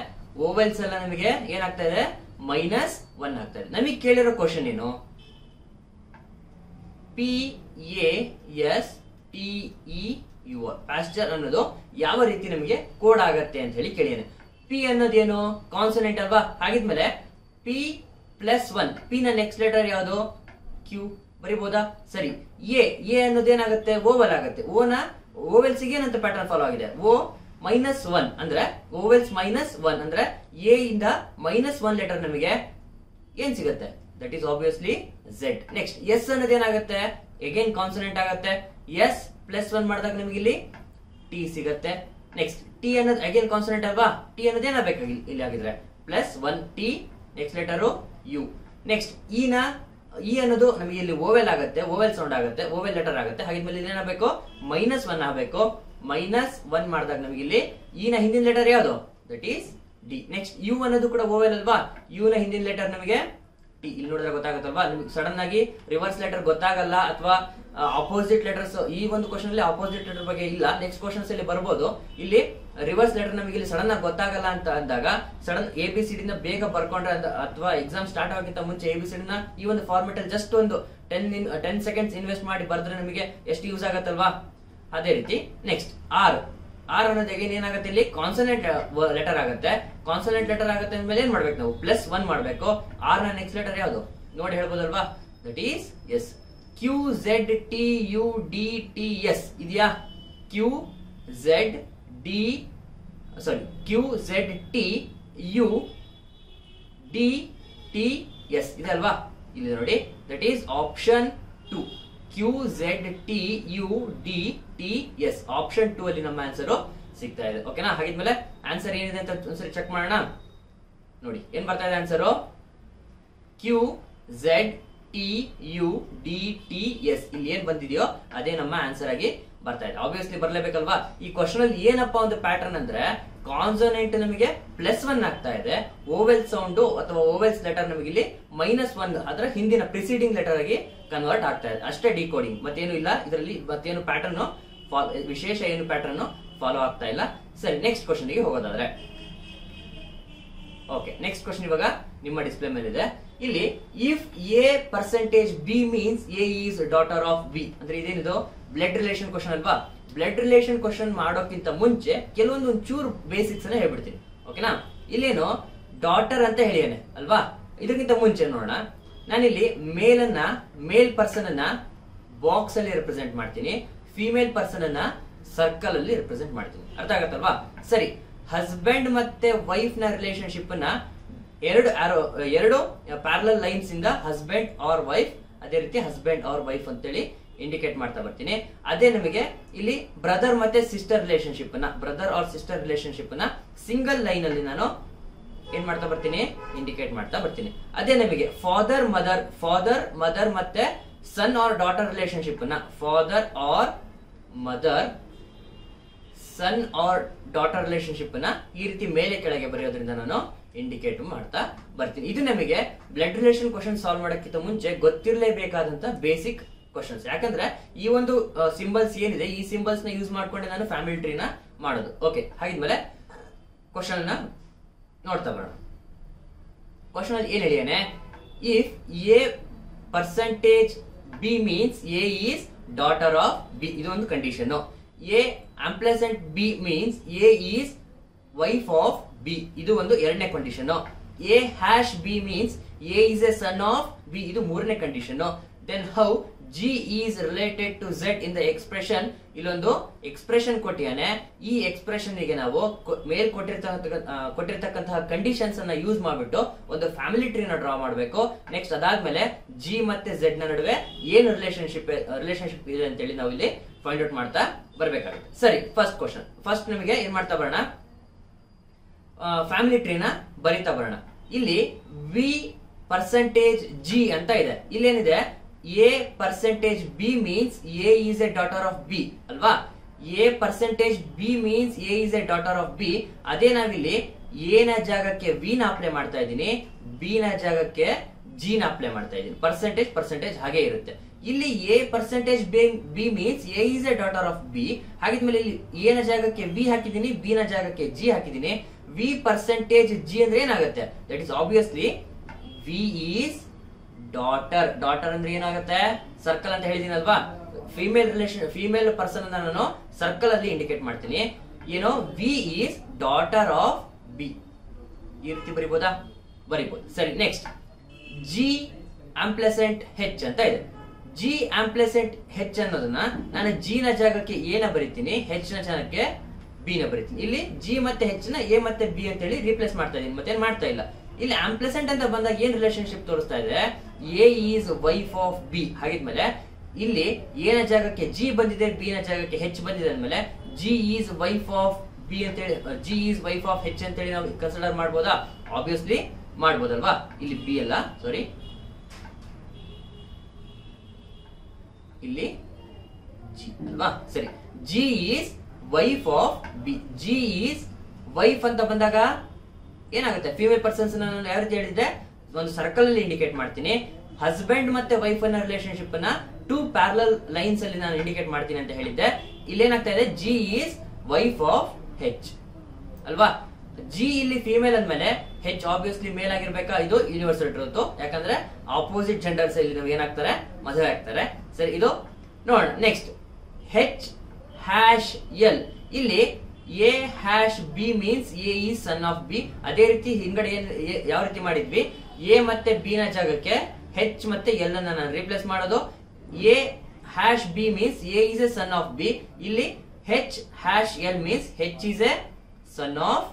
ಓವೆಲ್ಸ್ ಎಲ್ಲ ನಮಗೆ ಏನಾಗ್ತಾ ಇದೆ? ಮೈನಸ್ ಒನ್ ಆಗ್ತಾ ಇದೆ. ನಮಗೆ ಕೇಳಿರೋ ಕ್ವಶನ್ ಏನು? P A, S T E, U Pasteur ಅನ್ನೋದು ಯಾವ ರೀತಿ ನಮಗೆ ಕೋಡ್ ಆಗತ್ತೆ ಅಂತ ಹೇಳಿ ಕೇಳಿದ್ದೇನೆ. ಪಿ ಅನ್ನೋದೇನು? ಕಾನ್ಸನೆಂಟ್ ಅಲ್ವಾ? ಹಾಗಿದ್ಮೇಲೆ ಪಿ ಪ್ಲಸ್ ಒನ್ ಪಿ ನ ನೆಕ್ಸ್ಟ್ ಲೆಟರ್ ಯಾವುದು? ಕ್ಯೂ ಬರಿಬೋದಾ? ಸರಿ. A A ಅನ್ನೋದೇನಾಗುತ್ತೆ? ಓವಲ್ ಆಗುತ್ತೆ. ಓ ನ ಓವೆಲ್ಸ್ ಏನಂತ ಪ್ಯಾಟರ್ನ್ ಫಾಲೋ ಆಗಿದೆ? ಓ ಮೈನಸ್ ಒನ್ ಅಂದ್ರೆ ಓವೆಲ್ಸ್ ಮೈನಸ್ ಒನ್ ಅಂದ್ರೆ ಎ ಇಂದ ಮೈನಸ್ ಒನ್ ಲೆಟರ್ ನಮಗೆ ಏನ್ ಸಿಗುತ್ತೆ? That is obviously Z next S ಅನ್ನೋದು ಅಗೇನ್ ಕಾನ್ಸನೆಂಟ್ ಆಗುತ್ತೆ. ಎಸ್ ಪ್ಲಸ್ ಒನ್ ಮಾಡಿದಾಗ ನಿಮ್ಗೆ ಇಲ್ಲಿ ಟಿ ಸಿಗತ್ತೆ. ನೆಕ್ಸ್ಟ್ ಟಿ ಅನ್ನೋದು ಅಗೇನ್ ಕಾನ್ಸನೆಂಟ್ ಅಲ್ವಾ? ಟಿ ಅನ್ನೋದು ಏನಾಗಬೇಕಾಗಿ ಇಲ್ಲಿ ಆಗಿದ್ರೆ plus one T next letter U next E ನ ಇ ಅನ್ನೋದು ನಮಗೆ ಇಲ್ಲಿ ಓವೆಲ್ ಆಗುತ್ತೆ. ಓವೆಲ್ ಸೌಂಡ್ ಆಗುತ್ತೆ. ಓವೆಲ್ ಲೆಟರ್ ಆಗುತ್ತೆ. ಹಾಗಿದ್ಮೇಲೆ ಇಲ್ಲಿ ಏನಾಗಬೇಕು ಮೈನಸ್ ಒನ್ ಆಗಬೇಕು. ಮೈನಸ್ ಒನ್ ಮಾಡಿದಾಗ ನಮಗೆ ಇಲ್ಲಿ ಇ ನ ಹಿಂದಿನ ಲೆಟರ್ ಯಾವುದು? That is D next U ಅನ್ನೋದು ಕೂಡ ಓವೆಲ್ ಅಲ್ವಾ? ಯು ನ ಹಿಂದಿನ ಲೆಟರ್ ನಮಗೆ ಇಲ್ಲಿ ನೋಡಿದ್ರೆ ಗೊತ್ತಾಗುತ್ತಲ್ವಾ? ನಿಮ್ಗೆ ಸಡನ್ ಆಗಿ ರಿವರ್ಸ್ ಲೆಟರ್ ಗೊತ್ತಾಗಲ್ಲ ಅಥವಾ ಅಪೋಸಿಟ್ ಲೆಟರ್ಸ್ ಈ ಒಂದು ಕ್ವಶನ್ ಅಲ್ಲಿ ಅಪೋಸಿಟ್ ಲೆಟರ್ ಬಗ್ಗೆ ಇಲ್ಲ. ನೆಕ್ಸ್ಟ್ ಕ್ವಶನ್ಸ್ ಅಲ್ಲಿ ಬರ್ಬೋದು. ಇಲ್ಲಿ ರಿವರ್ಸ್ ಲೆಟರ್ ನಮಗೆ ಇಲ್ಲಿ ಸಡನ್ ಆಗಿ ಗೊತ್ತಾಗಲ್ಲ ಅಂತ ಅಂದಾಗ ಸಡನ್ ಎ ಬಿ ಸಿ ಡಿನ ಬೇಗ ಬರ್ಕೊಂಡ್ರೆ ಅಥವಾ ಎಕ್ಸಾಮ್ ಸ್ಟಾರ್ಟ್ ಆಗಿಂತ ಮುಂಚೆ ಎ ಬಿ ಸಿ ಡಿನ ಈ ಒಂದು ಫಾರ್ಮೆಟ್ ಅಲ್ಲಿ ಜಸ್ಟ್ ಒಂದು ಟೆನ್ ಟೆನ್ ಸೆಕೆಂಡ್ಸ್ ಇನ್ವೆಸ್ಟ್ ಮಾಡಿ ಬರೆದ್ರೆ ನಮಗೆ ಎಷ್ಟು ಯೂಸ್ ಆಗತ್ತಲ್ವಾ? ಅದೇ ರೀತಿ ನೆಕ್ಸ್ಟ್ ಆರ್. ಆರ್ ಅನ್ನು ತೆಗೆದು ಏನಾಗುತ್ತೆ ಇಲ್ಲಿ? ಕಾನ್ಸನೆಂಟ್ ಲೆಟರ್ ಆಗುತ್ತೆ. ಕಾನ್ಸನೆಂಟ್ ಲೆಟರ್ ಆಗುತ್ತೆ ಅಂದ್ಮೇಲೆ ಏನ್ ಮಾಡ್ಬೇಕು ನಾವು? ಪ್ಲಸ್ ಒನ್ ಮಾಡ್ಬೇಕು. ಆರ್ನ ನೆಕ್ಸ್ಟ್ ಲೆಟರ್ ಯಾವುದು? ನೋಡಿ ಹೇಳ್ಬೋದಲ್ವಾ? That is S Q Z T U D T S ಇದೆಯಾ? Q Z D sorry Q Z T U D T S ಇದೆ ಅಲ್ವಾ? ಇಲ್ಲಿ ನೋಡಿ. That is option two Q Z T U D T S option two ಅಲ್ಲಿ ನಮ್ಮ answer ಸಿಗ್ತಾ ಇದೆ. ಓಕೆನಾ ಹಾಗಿದ್ಮೇಲೆ ಆನ್ಸರ್ ಏನಿದೆ ಅಂತ ಒಂದ್ಸರಿ ಚೆಕ್ ಮಾಡೋಣ. ನೋಡಿ, ಏನ್ ಬರ್ತಾ ಇದೆ answer Q Z T U D T S ಇಲ್ಲಿ ಏನ್ ಬಂದಿದೆಯೋ ಅದೇ ನಮ್ಮ ಆನ್ಸರ್ ಆಗಿ ಬರ್ತಾ ಇದೆ. ಆಬ್ವಿಯಸ್ಲಿ ಬರ್ಲೇಬೇಕಲ್ವಾ? ಈ ಕ್ವಶನ್ ಅಲ್ಲಿ ಏನಪ್ಪಾ ಒಂದು ಪ್ಯಾಟರ್ನ್ ಅಂದ್ರೆ ಕಾನ್ಸೋನೆಂಟ್ ನಮಗೆ ಪ್ಲಸ್ ಒನ್ ಆಗ್ತಾ ಇದೆ. ಓವೆಲ್ ಸೌಂಡ್ ಅಥವಾ ಓವೆಲ್ಸ್ ಲೆಟರ್ ನಮಗೆ ಇಲ್ಲಿ ಮೈನಸ್ ಒನ್ ಅದರ ಹಿಂದಿನ ಪ್ರಿಸೀಡಿಂಗ್ ಲೆಟರ್ ಆಗಿ ಕನ್ವರ್ಟ್ ಆಗ್ತಾ ಇದೆ. ಅಷ್ಟೇ ಡಿಕೋಡಿಂಗ್ ಮತ್ತೇನು ಇಲ್ಲ. ಇದರಲ್ಲಿ ಮತ್ತೇನು ಪ್ಯಾಟರ್ನ್ ವಿಶೇಷ ಏನು ಪ್ಯಾಟರ್ನ್ ಫಾಲೋ ಆಗ್ತಾ ಇಲ್ಲ. ಸರಿ ನೆಕ್ಸ್ಟ್ ಕ್ವಶನ್ಗೆ ಹೋಗೋದಾದ್ರೆ. ಓಕೆ ನೆಕ್ಸ್ಟ್ ಕ್ವಶನ್ ಇವಾಗ ನಿಮ್ಮ ಡಿಸ್ಪ್ಲೇ ಮೇಲೆ ಇದೆ ಇಲ್ಲಿ if A percentage B means A is daughter of B ಅಂದ್ರೆ ಇದೇನಿದು? ಬ್ಲಡ್ ರಿಲೇಷನ್ ಕ್ವಶನ್ ಅಲ್ವಾ? ಬ್ಲಡ್ ರಿಲೇಷನ್ ಕ್ವಶನ್ ಮಾಡೋಕ್ಕಿಂತ ಮುಂಚೆ ಕೆಲವೊಂದು ಒಂಚೂರು ಬೇಸಿಕ್ಸ್ ಅನ್ನ ಹೇಳ್ಬಿಡ್ತೀನಿ. ಓಕೆನಾ ಇಲ್ಲೇನು? ಡಾಟರ್ ಅಂತ ಹೇಳಿಯಾನೆ ಅಲ್ವಾ? ಇದಕ್ಕಿಂತ ಮುಂಚೆ ನೋಡೋಣ. ನಾನಿಲ್ಲಿ ಮೇಲ್ ಅನ್ನ ಮೇಲ್ ಪರ್ಸನ್ ಅನ್ನ ಬಾಕ್ಸ್ ಅಲ್ಲಿ ರೆಪ್ರೆಸೆಂಟ್ ಮಾಡ್ತೀನಿ. ಫಿಮೇಲ್ ಪರ್ಸನ್ ಅನ್ನ ಸರ್ಕಲ್ ಅಲ್ಲಿ ರೆಪ್ರೆಸೆಂಟ್ ಮಾಡ್ತೀನಿ. ಅರ್ಥ ಆಗತ್ತಲ್ವಾ? ಸರಿ. ಹಸ್ಬೆಂಡ್ ಮತ್ತೆ ವೈಫ್ನ ರಿಲೇಶನ್ಶಿಪ್ ಅನ್ನ ಎರಡು ಎರಡು ಪ್ಯಾರಲಲ್ ಲೈನ್ಸ್ ಇಂದ ಹಸ್ಬೆಂಡ್ ಆರ್ ವೈಫ್ ಅದೇ ರೀತಿ ಹಸ್ಬೆಂಡ್ ಆರ್ ವೈಫ್ ಅಂತೇಳಿ ಇಂಡಿಕೇಟ್ ಮಾಡ್ತಾ ಬರ್ತೀನಿ. ಅದೇ ನಮಗೆ ಇಲ್ಲಿ ಬ್ರದರ್ ಮತ್ತೆ ಸಿಸ್ಟರ್ ರಿಲೇಶನ್ಶಿಪ್ ಅನ್ನ ಬ್ರದರ್ ಆರ್ ಸಿಸ್ಟರ್ ರಿಲೇಶನ್ಶಿಪ್ ಅನ್ನ ಸಿಂಗಲ್ ಲೈನ್ ಅಲ್ಲಿ ನಾನು ಏನ್ ಮಾಡ್ತಾ ಬರ್ತೀನಿ? ಇಂಡಿಕೇಟ್ ಮಾಡ್ತಾ ಬರ್ತೀನಿ. ಅದೇ ನಮಗೆ ಫಾದರ್ ಮದರ್ ಫಾದರ್ ಮದರ್ ಮತ್ತೆ son or daughter ರಿಲೇಶನ್ಶಿಪ್ನ father or mother son or daughter ರಿಲೇಶನ್ಶಿಪ್ನ ಈ ರೀತಿ ಮೇಲೆ ಕೆಳಗೆ ಬರೆಯೋದ್ರಿಂದ ನಾನು ಇಂಡಿಕೇಟ್ ಮಾಡ್ತಾ ಬರ್ತೀನಿ. ಇದು ನಮಗೆ ಬ್ಲಡ್ ರಿಲೇಷನ್ ಕ್ವಶನ್ ಸಾಲ್ವ್ ಮಾಡೋಕ್ಕಿಂತ ಮುಂಚೆ ಗೊತ್ತಿರಲೇಬೇಕಾದಂತ ಬೇಸಿಕ್ ಕ್ವಶನ್ಸ್ ಯಾಕಂದ್ರೆ ಈ ಒಂದು ಸಿಂಬಲ್ಸ್ ಏನಿದೆ, ಈ ಸಿಂಬಲ್ಸ್ನ ಯೂಸ್ ಮಾಡ್ಕೊಂಡೆ ನಾನು ಫ್ಯಾಮಿಲಿ ಟ್ರೀನ ಮಾಡೋದು. ಓಕೆ ಹಾಗಿದ್ಮೇಲೆ ಕ್ವಶನ್ನ ನೋಡ್ತಾ ಬರೋಣ. ಕ್ವಶನ್ ಅಲ್ಲಿ ಏನ್ ಹೇಳಿಯಾನೆ? If A percentage B means A is daughter of B ಇದೊಂದು condition A ampersand B means A is wife of B ಇದು ಒಂದು ಎರಡನೇ condition A hash B means A is a son of B ಇದು ಮೂರನೇ condition then how G is related to Z in the expression ಇಲ್ಲೊಂದು expression ಕೊಟ್ಟಿಯಾನೆ. ಈ ಎಕ್ಸ್ಪ್ರೆಷನ್ಗೆ ನಾವು ಮೇಲ್ ಕೊಟ್ಟಿರ್ತಕ್ಕಂಥ ಕೊಟ್ಟಿರ್ತಕ್ಕಂತಹ ಕಂಡೀಷನ್ಸ್ ಅನ್ನ ಯೂಸ್ ಮಾಡ್ಬಿಟ್ಟು ಒಂದು ಫ್ಯಾಮಿಲಿ ಟ್ರೀನ ಡ್ರಾ ಮಾಡಬೇಕು. ನೆಕ್ಸ್ಟ್ ಅದಾದ್ಮೇಲೆ ಜಿ ಮತ್ತೆ ಝೆಡ್ನ ನಡುವೆ ಏನು ರಿಲೇಶನ್ಶಿಪ್ ರಿಲೇಶನ್ಶಿಪ್ ಇದೆ ಅಂತೇಳಿ ನಾವು ಇಲ್ಲಿ ಫೈಂಡ್ ಔಟ್ ಮಾಡ್ತಾ ಬರ್ಬೇಕಾಗುತ್ತೆ. ಸರಿ ಫಸ್ಟ್ ಕ್ವಶನ್ ಫಸ್ಟ್ ನಿಮಗೆ ಏನ್ ಮಾಡ್ತಾ ಬರೋಣ? ಫ್ಯಾಮಿಲಿ ಟ್ರೀನ ಬರಿತಾ ಬರೋಣ. ಇಲ್ಲಿ ವಿ ಪರ್ಸೆಂಟೇಜ್ ಜಿ ಅಂತ ಇದೆ. ಇಲ್ಲೇನಿದೆ? A percentage B means A is a daughter of B ಅಲ್ವಾ? A percentage B means A is a daughter of B ಅದೇ ನಾವಿಲ್ಲಿ ಎ ನ ಜಾಗಕ್ಕೆ ವಿ ನ ಅಪ್ಲೈ ಮಾಡ್ತಾ ಇದ್ದೀನಿ. ಬಿ ನ ಜಾಗಕ್ಕೆ ಜಿ ನ ಅಪ್ಲೈ ಮಾಡ್ತಾ ಇದ್ದೀನಿ. ಪರ್ಸೆಂಟೇಜ್ ಪರ್ಸೆಂಟೇಜ್ ಹಾಗೆ ಇರುತ್ತೆ. ಇಲ್ಲಿ A percentage B means A is a daughter of B ಹಾಗಿದ್ಮೇಲೆ ಇಲ್ಲಿ ಎ ನ ಜಾಗಕ್ಕೆ ವಿ ಹಾಕಿದ್ದೀನಿ ಬಿ ನ ಜಾಗಕ್ಕೆ ಜಿ ಹಾಕಿದ್ದೀನಿ. ವಿ ಪರ್ಸೆಂಟೇಜ್ ಜಿ ಅಂದ್ರೆ ಏನಾಗುತ್ತೆ? That is obviously V is daughter daughter ಅಂದ್ರೆ ಏನಾಗುತ್ತೆ? ಸರ್ಕಲ್ ಅಂತ ಹೇಳಿದೀನಲ್ವಾ ಫಿಮೇಲ್ ರಿಲೇಷನ್ ಫಿಮೇಲ್ ಪರ್ಸನ್ ಅನ್ನ ನಾನು ಸರ್ಕಲ್ ಅಲ್ಲಿ ಇಂಡಿಕೇಟ್ ಮಾಡ್ತೀನಿ. ಏನು V is daughter of B ಈ ರೀತಿ ಬರಿಬೋದಾ? ಬರಿಬೋದು. ಸರಿ ನೆಕ್ಸ್ಟ್ ಜಿ ಆಂಪ್ಲೆಸೆಂಟ್ ಹೆಚ್ ಅಂತ ಇದೆ. ಜಿ ಆಂಪ್ಲೆಸೆಂಟ್ ಹೆಚ್ ಅನ್ನೋದನ್ನ ನಾನು ಜಿ ನ ಜಾಗಕ್ಕೆ ಏನ ಬರಿತೀನಿ ಹೆಚ್ನ ಜಾಗಕ್ಕೆ ಬಿ ನ ಬರಿತೀನಿ. ಇಲ್ಲಿ ಜಿ ಮತ್ತೆ ಹೆಚ್ ಎ ಮತ್ತೆ ಬಿ ಅಂತ ಹೇಳಿ ರೀಪ್ಲೇಸ್ ಮಾಡ್ತಾ ಇದೀನಿ ಏನ್ ಮಾಡ್ತಾ ಇಲ್ಲ. ಇಲ್ಲಿ ಆಂಪ್ಲೆಸೆಂಟ್ ಅಂತ ಬಂದಾಗ ಏನ್ ರಿಲೇಶನ್ಶಿಪ್ ತೋರಿಸ್ತಾ ಇದೆ? A is wife of B ಹಾಗಿದ್ಮೇಲೆ, ಇಲ್ಲಿ ಎ ನ ಜಾಗಕ್ಕೆ ಜಿ ಬಂದಿದೆ ಬಿ ನ ಜಾಗಕ್ಕೆ ಹೆಚ್ ಬಂದಿದೆ ಅಂದ್ಮೇಲೆ G is wife of B ಅಂತೇಳಿ G is wife of H ಅಂತೇಳಿ ನಾವು ಕನ್ಸಿಡರ್ ಮಾಡ್ಬೋದಾ? ಆಬ್ವಿಯಸ್ಲಿ ಮಾಡ್ಬೋದಲ್ವಾ? ಇಲ್ಲಿ ಬಿ ಅಲ್ಲ ಸಾರಿ ಇಲ್ಲಿ ಜಿ ಅಲ್ವಾ? ಸರಿ. G is wife of B G is wife ಅಂತ ಬಂದಾಗ ಏನಾಗುತ್ತೆ? ಫೀಮೇಲ್ ಪರ್ಸನ್ಸ್ ನಾನು ಯಾವ ರೀತಿ ಹೇಳಿದ್ದೆ? ಒಂದು ಸರ್ಕಲ್ ಅಲ್ಲಿ ಇಂಡಿಕೇಟ್ ಮಾಡ್ತೀನಿ. ಹಸ್ಬೆಂಡ್ ಮತ್ತೆ ವೈಫ್ ಅನ್ನ ರಿಲೇಶನ್ಶಿಪ್ ಅನ್ನ ಟೂ ಪ್ಯಾರಲಲ್ ಲೈನ್ಸ್ ಅಲ್ಲಿ ನಾನು ಇಂಡಿಕೇಟ್ ಮಾಡ್ತೀನಿ ಅಂತ ಹೇಳಿದ್ದೆ. ಇಲ್ಲೇನಾಗ್ತಾ ಇದೆ? G is wife of H ಅಲ್ವಾ? ಜಿ ಇಲ್ಲಿ ಫಿಮೇಲ್ ಅಂದ್ಮೇಲೆ ಹೆಚ್ ಆಬ್ವಿಯಸ್ಲಿ ಮೇಲ್ ಆಗಿರ್ಬೇಕಾ? ಇದು ಯೂನಿವರ್ಸಲ್ ಟ್ರೂತ್ ಯಾಕಂದ್ರೆ ಆಪೋಸಿಟ್ ಜೆಂಡರ್ಸ್ ಇಲ್ಲಿ ನಾವು ಏನಾಗ್ತಾರೆ? ಮದುವೆ ಆಗ್ತಾರೆ. ಸರಿ, ಇದು ನೋಡೋಣ. ನೆಕ್ಸ್ಟ್ ಹೆಚ್ ಹ್ಯಾಶ್ ಎಲ್ ಇಲ್ಲಿ A hash B means A ಈ ಸನ್ ಆಫ್ ಬಿ ಅದೇ ರೀತಿ ಹಿಂಗಡೆ ಯಾವ ರೀತಿ ಮಾಡಿದ್ವಿ? ಎ ಮತ್ತೆ ಬಿ ನ ಜಾಗಕ್ಕೆ ಹೆಚ್ ಮತ್ತೆ ಎಲ್ ಅನ್ನ ನಾನು ರಿಪ್ಲೇಸ್ ಮಾಡೋದು. A hash B means A is a son of B ಇಲ್ಲಿ H hash L means H is a son of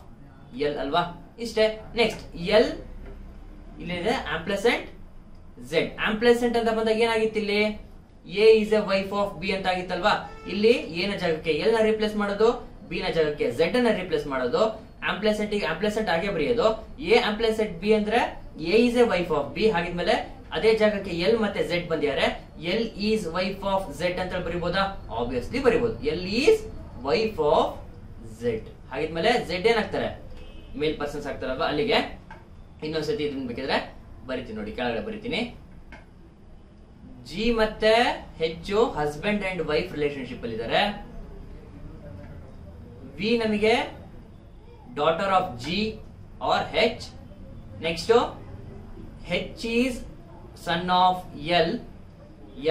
L ಅಲ್ವಾ? ಇಷ್ಟೇ. ನೆಕ್ಸ್ಟ್ ಎಲ್ ಇಲ್ಲಿದೆ ಆಂಪ್ಲೆಸೆಂಟ್ ಝೆಡ್ ಆಂಪ್ಲೆಸೆಂಟ್ ಅಂತ ಬಂದಾಗ ಏನಾಗಿತ್ತು ಇಲ್ಲಿ? A is a wife of B ಅಂತ ಆಗಿತ್ತಲ್ವಾ? ಇಲ್ಲಿ ಎ ನ ಜಾಗಕ್ಕೆ ಎಲ್ನ ರಿಪ್ಲೇಸ್ ಮಾಡೋದು ಬಿ ನ ಜಾಗಕ್ಕೆ ಝೆಡ್ ಅನ್ನ ರಿಪ್ಲೇಸ್ ಮಾಡೋದು. ಆಂಪ್ಲೆಸೆಂಟ್ ಆಂಪ್ಲೆಸೆಂಟ್ ಆಗೇ ಬರೆಯೋದು. ಎ ಆಂಪ್ಲೆಸೆಂಟ್ ಬಿ ಅಂದ್ರೆ A is a wife of B ಹಾಗಿದ್ಮೇಲೆ ಅದೇ ಜಾಗಕ್ಕೆ ಎಲ್ ಮತ್ತೆ ಝೆಡ್ ಬಂದಿದ್ದಾರೆ. L is wife of Z ಅಂತ ಬರಿಬೋದಾ? Obviously ಬರಿಬಹುದು L is wife of Z ಹಾಗಿದ್ಮೇಲೆ Z ಏನಾಗ್ತಾರೆ? ಮೇಲ್ ಪರ್ಸನ್ಸ್ ಆಗ್ತಾರಲ್ವಾ? ಅಲ್ಲಿಗೆ ಇನ್ನೊಂದ್ಸತಿ ಇದನ್ನ ಬೇಕಿದ್ರೆ ಬರಿತೀನಿ ನೋಡಿ, ಕೆಳಗಡೆ ಬರಿತೀನಿ. ಜಿ ಮತ್ತೆ ಹೆಚ್ಚು ಹಸ್ಬೆಂಡ್ ಅಂಡ್ ವೈಫ್ ರಿಲೇಶನ್ಶಿಪ್ ಅಲ್ಲಿ ಇದ್ದಾರೆ ವಿ ನಮಗೆ daughter of G R H next H is son of L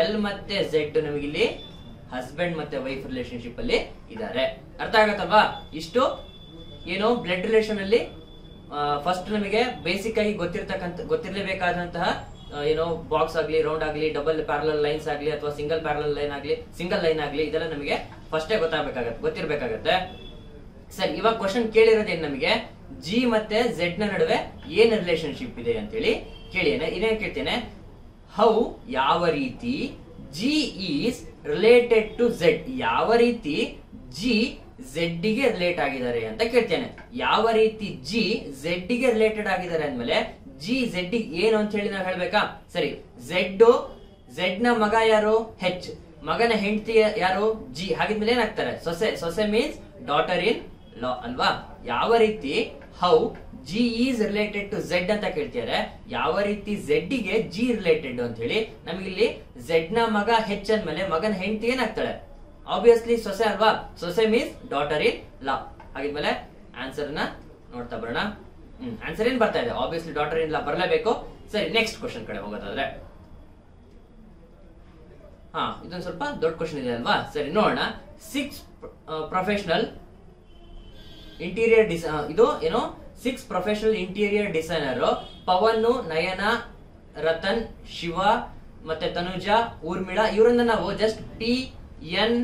L ಮತ್ತೆ ಝೆಡ್ ನಮಗಿಲ್ಲಿ ಹಸ್ಬೆಂಡ್ ಮತ್ತೆ ವೈಫ್ ರಿಲೇಶನ್ಶಿಪ್ ಅಲ್ಲಿ ಇದ್ದಾರೆ ಅರ್ಥ ಆಗತ್ತಲ್ವಾ? ಇಷ್ಟು ಏನು ಬ್ಲಡ್ ರಿಲೇಷನ್ ಅಲ್ಲಿ ಫಸ್ಟ್ ನಮಗೆ ಬೇಸಿಕ್ ಆಗಿ ಗೊತ್ತಿರ್ತಕ್ಕಂಥ, ಗೊತ್ತಿರಲೇಬೇಕಾದಂತಹ ಏನೋ ಬಾಕ್ಸ್ ಆಗಲಿ ರೌಂಡ್ ಆಗಲಿ ಡಬಲ್ ಪ್ಯಾರಲಲ್ ಲೈನ್ಸ್ ಆಗಲಿ, ಅಥವಾ ಸಿಂಗಲ್ ಪ್ಯಾರಲಲ್ ಲೈನ್ ಆಗಲಿ ಸಿಂಗಲ್ ಲೈನ್ ಆಗಲಿ, ಇದೆಲ್ಲ ನಮಗೆ ಫಸ್ಟೇ ಗೊತ್ತಾಗಬೇಕಾಗತ್ತೆ, ಗೊತ್ತಿರ್ಬೇಕಾಗತ್ತೆ. ಸರಿ, ಇವಾಗ ಕ್ವಶನ್ ಕೇಳಿರೋದೇನು ನಮಗೆ? ಜಿ ಮತ್ತೆ ಝೆಡ್ನ ನಡುವೆ ಏನ್ ರಿಲೇಶನ್ಶಿಪ್ ಇದೆ ಅಂತೇಳಿ ಕೇಳಿ ಇನ್ನೇನು ಕೇಳ್ತೇನೆ. ಹೌ, ಯಾವ ರೀತಿ? G is related to Z. ಯಾವ ರೀತಿ? ಜಿ ಝೆಡ್ ರಿಲೇಟ್ ಆಗಿದ್ದಾರೆ ಅಂತ ಕೇಳ್ತೇನೆ. ಯಾವ ರೀತಿ ಜಿ ಝೆಡ್ ರಿಲೇಟೆಡ್ ಆಗಿದ್ದಾರೆ ಅಂದ್ಮೇಲೆ ಜಿ ಝೆಡ್ ಏನು ಅಂತ ಹೇಳಿ ನಾವು ಹೇಳ್ಬೇಕಾ? ಸರಿ, ಝೆಡ್ ಝೆಡ್ನ ಮಗ ಯಾರು? ಹೆಚ್. ಮಗನ ಹೆಂಡತಿ ಯಾರು? ಜಿ. ಹಾಗಿದ್ಮೇಲೆ ಏನಾಗ್ತಾರೆ ಸೊಸೆ ಸೊಸೆ ಮೀನ್ಸ್ ಡಾಟರ್ ಇನ್ ಅಲ್ವಾ? ಯಾವ ರೀತಿ? How, G is related to Z ಅಂತ ಕೇಳ್ತಿದ್ದಾರೆ ಯಾವ ರೀತಿ ಝೆಡ್ಗೆ ಜಿ ರಿಲೇಟೆಡ್ ಅಂತ ಹೇಳಿ, ನಮಗಿಲ್ಲಿ ಝೆಡ್ನ ಮಗ ಹೆಚ್ ಅಂದ್ಮೇಲೆ ಮಗನ ಹೆಂಡತಿ ಏನಾಗ್ತಾಳೆ? ಆಬ್ವಿಯಸ್ಲಿ ಸೊಸೆ ಅಲ್ವಾ? ಸೊಸೆ ಮೀನ್ಸ್ ಡಾಟರ್ ಇನ್ ಲಾ ಹಾಗಿದ್ಮೇಲೆ ಆನ್ಸರ್ನ ನೋಡ್ತಾ ಬರೋಣ. ಹ್ಮ್ ಆನ್ಸರ್ ಏನ್ ಬರ್ತಾ ಇದೆ? ಆಬ್ವಿಯಸ್ಲಿ ಡಾಟರ್ ಇನ್ ಲಾ ಬರಲೇಬೇಕು. ಸರಿ ನೆಕ್ಸ್ಟ್ ಕ್ವಶನ್ ಕಡೆ ಹೋಗೋದಾದ್ರೆ. ಹಾ, ಇದೊಂದು ಸ್ವಲ್ಪ ದೊಡ್ಡ ಕ್ವಶನ್ ಇದೆ ಅಲ್ವಾ? ಸರಿ, ನೋಡೋಣ. ಸಿಕ್ಸ್ ಪ್ರೊಫೆಷನಲ್ ಇಂಟೀರಿಯರ್ ಡಿಸ ಇದು ಏನು six professional interior designer Pavan, Nayana, Ratan, Shiva, ಮತ್ತೆ ತನುಜ, ಊರ್ಮಿಳಾ, ಇವರನ್ನ ನಾವು just T N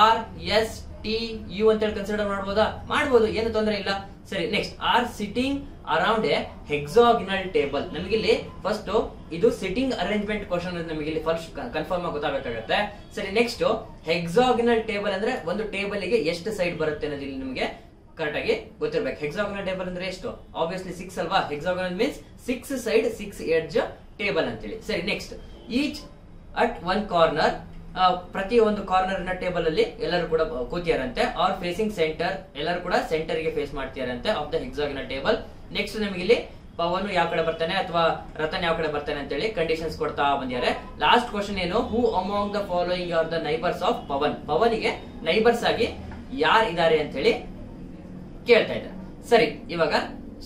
R S T U ಅಂತ ಹೇಳಿ ಕನ್ಸಿಡರ್ ಮಾಡ್ಬೋದಾ? ಮಾಡ್ಬೋದು, ಏನು ತೊಂದರೆ ಇಲ್ಲ. ಸರಿ next are sitting around a hexagonal table ನಮಗಿಲ್ಲಿ ಫಸ್ಟ್ ಇದು ಸಿಟ್ಟಿಂಗ್ ಅರೇಂಜ್ಮೆಂಟ್ ಕ್ವಶನ್ ನಮಗೆ ಇಲ್ಲಿ ಫಸ್ಟ್ ಕನ್ಫರ್ಮ್ ಆಗಿ ಗೊತ್ತಾಗುತ್ತೆ ಸರಿ ನೆಕ್ಸ್ಟ್ ಹೆಕ್ಸಾಗಿನಲ್ ಟೇಬಲ್ ಅಂದ್ರೆ ಒಂದು ಟೇಬಲ್ಗೆ ಎಷ್ಟು ಸೈಡ್ ಬರುತ್ತೆ ಅನ್ನೋದು ಇಲ್ಲಿ ನಿಮಗೆ ಕರೆಕ್ಟ್ ಆಗಿ ಗೊತ್ತಿರ್ಬೇಕು. ಹೆಕ್ಸಾಗನಲ್ ಟೇಬಲ್ ಅಂದ್ರೆ ಎಷ್ಟು? ಆಬ್ವಿಯಸ್ಲಿ ಸಿಕ್ಸ್ ಅಲ್ವಾ? Hexagonal means six side six edge table ಅಂತೇಳಿ. ಸರಿ next each at one corner ಪ್ರತಿ ಒಂದು ಕಾರ್ನರ್ನ ಟೇಬಲ್ ಅಲ್ಲಿ ಎಲ್ಲರೂ ಕೂಡ ಕೂತಿಯಾರಂತೆ. ಆರ್ ಫೇಸಿಂಗ್ ಸೆಂಟರ್ ಎಲ್ಲರೂ ಕೂಡ ಸೆಂಟರ್ಗೆ face ಮಾಡ್ತಿಯಾರಂತೆ of the hexagonal table next ನಮಗೆ ಇಲ್ಲಿ ಪವನ್ ಯಾವ ಕಡೆ ಬರ್ತಾನೆ ಅಥವಾ ರತನ್ ಯಾವ ಕಡೆ ಬರ್ತಾನೆ ಅಂತ ಹೇಳಿ ಕಂಡೀಷನ್ಸ್ ಕೊಡ್ತಾ ಬಂದಿದ್ದಾರೆ. ಲಾಸ್ಟ್ ಕ್ವಶನ್ ಏನು? Who among the following are the neighbours of Pavan ಪವನಿಗೆ neighbours ಆಗಿ ಯಾರು ಇದ್ದಾರೆ ಅಂತ ಹೇಳಿ ಕೇಳ್ತಾ ಇದ್ದಾರೆ ಸರಿ, ಇವಾಗ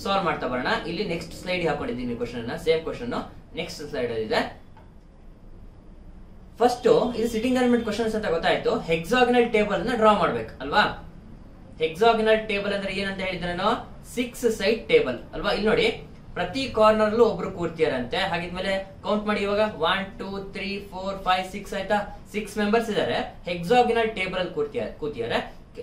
ಸಾಲ್ವ್ ಮಾಡ್ತಾ ಬರೋಣ. ಇಲ್ಲಿ ನೆಕ್ಸ್ಟ್ ಸ್ಲೈಡ್ ಹಾಕೊಂಡಿದ್ದೀನಿ question same question next slide ಇದೆ. ಫಸ್ಟ್ ಇದು ಸಿಟಿಂಗ್ ಅರೇಂಜ್ಮೆಂಟ್ ಕ್ವಶನ್ಸ್ ಅಂತ ಗೊತ್ತಾಯ್ತು. ಹೆಕ್ಸಾಗಿನಲ್ ಟೇಬಲ್ನ ಡ್ರಾ ಮಾಡ್ಬೇಕು, ಅಲ್ವಾ? ಹೆಕ್ಸಾಗಿನಲ್ ಟೇಬಲ್ ಅಂದ್ರೆ ಏನಂತ ಹೇಳಿದ್ರೆ ಸಿಕ್ಸ್ ಸೈಡ್ ಟೇಬಲ್ ಅಲ್ವಾ? ಇಲ್ಲಿ ನೋಡಿ, ಪ್ರತಿ ಕಾರ್ನರ್ ಅಲ್ಲೂ ಒಬ್ರು ಕೂರ್ತಿಯಾರಂತೆ ಹಾಗಿದ್ಮೇಲೆ ಕೌಂಟ್ ಮಾಡಿ ಇವಾಗ. One two three four five six ಆಯ್ತಾ? ಸಿಕ್ಸ್ ಮೆಂಬರ್ಸ್ ಇದಾರೆ ಹೆಕ್ಸಾಗಿನಲ್ ಟೇಬಲ್ ಅಲ್ಲಿ ಕೂರ್ತಿಯ ಕೂತಿದ್ದಾರೆ.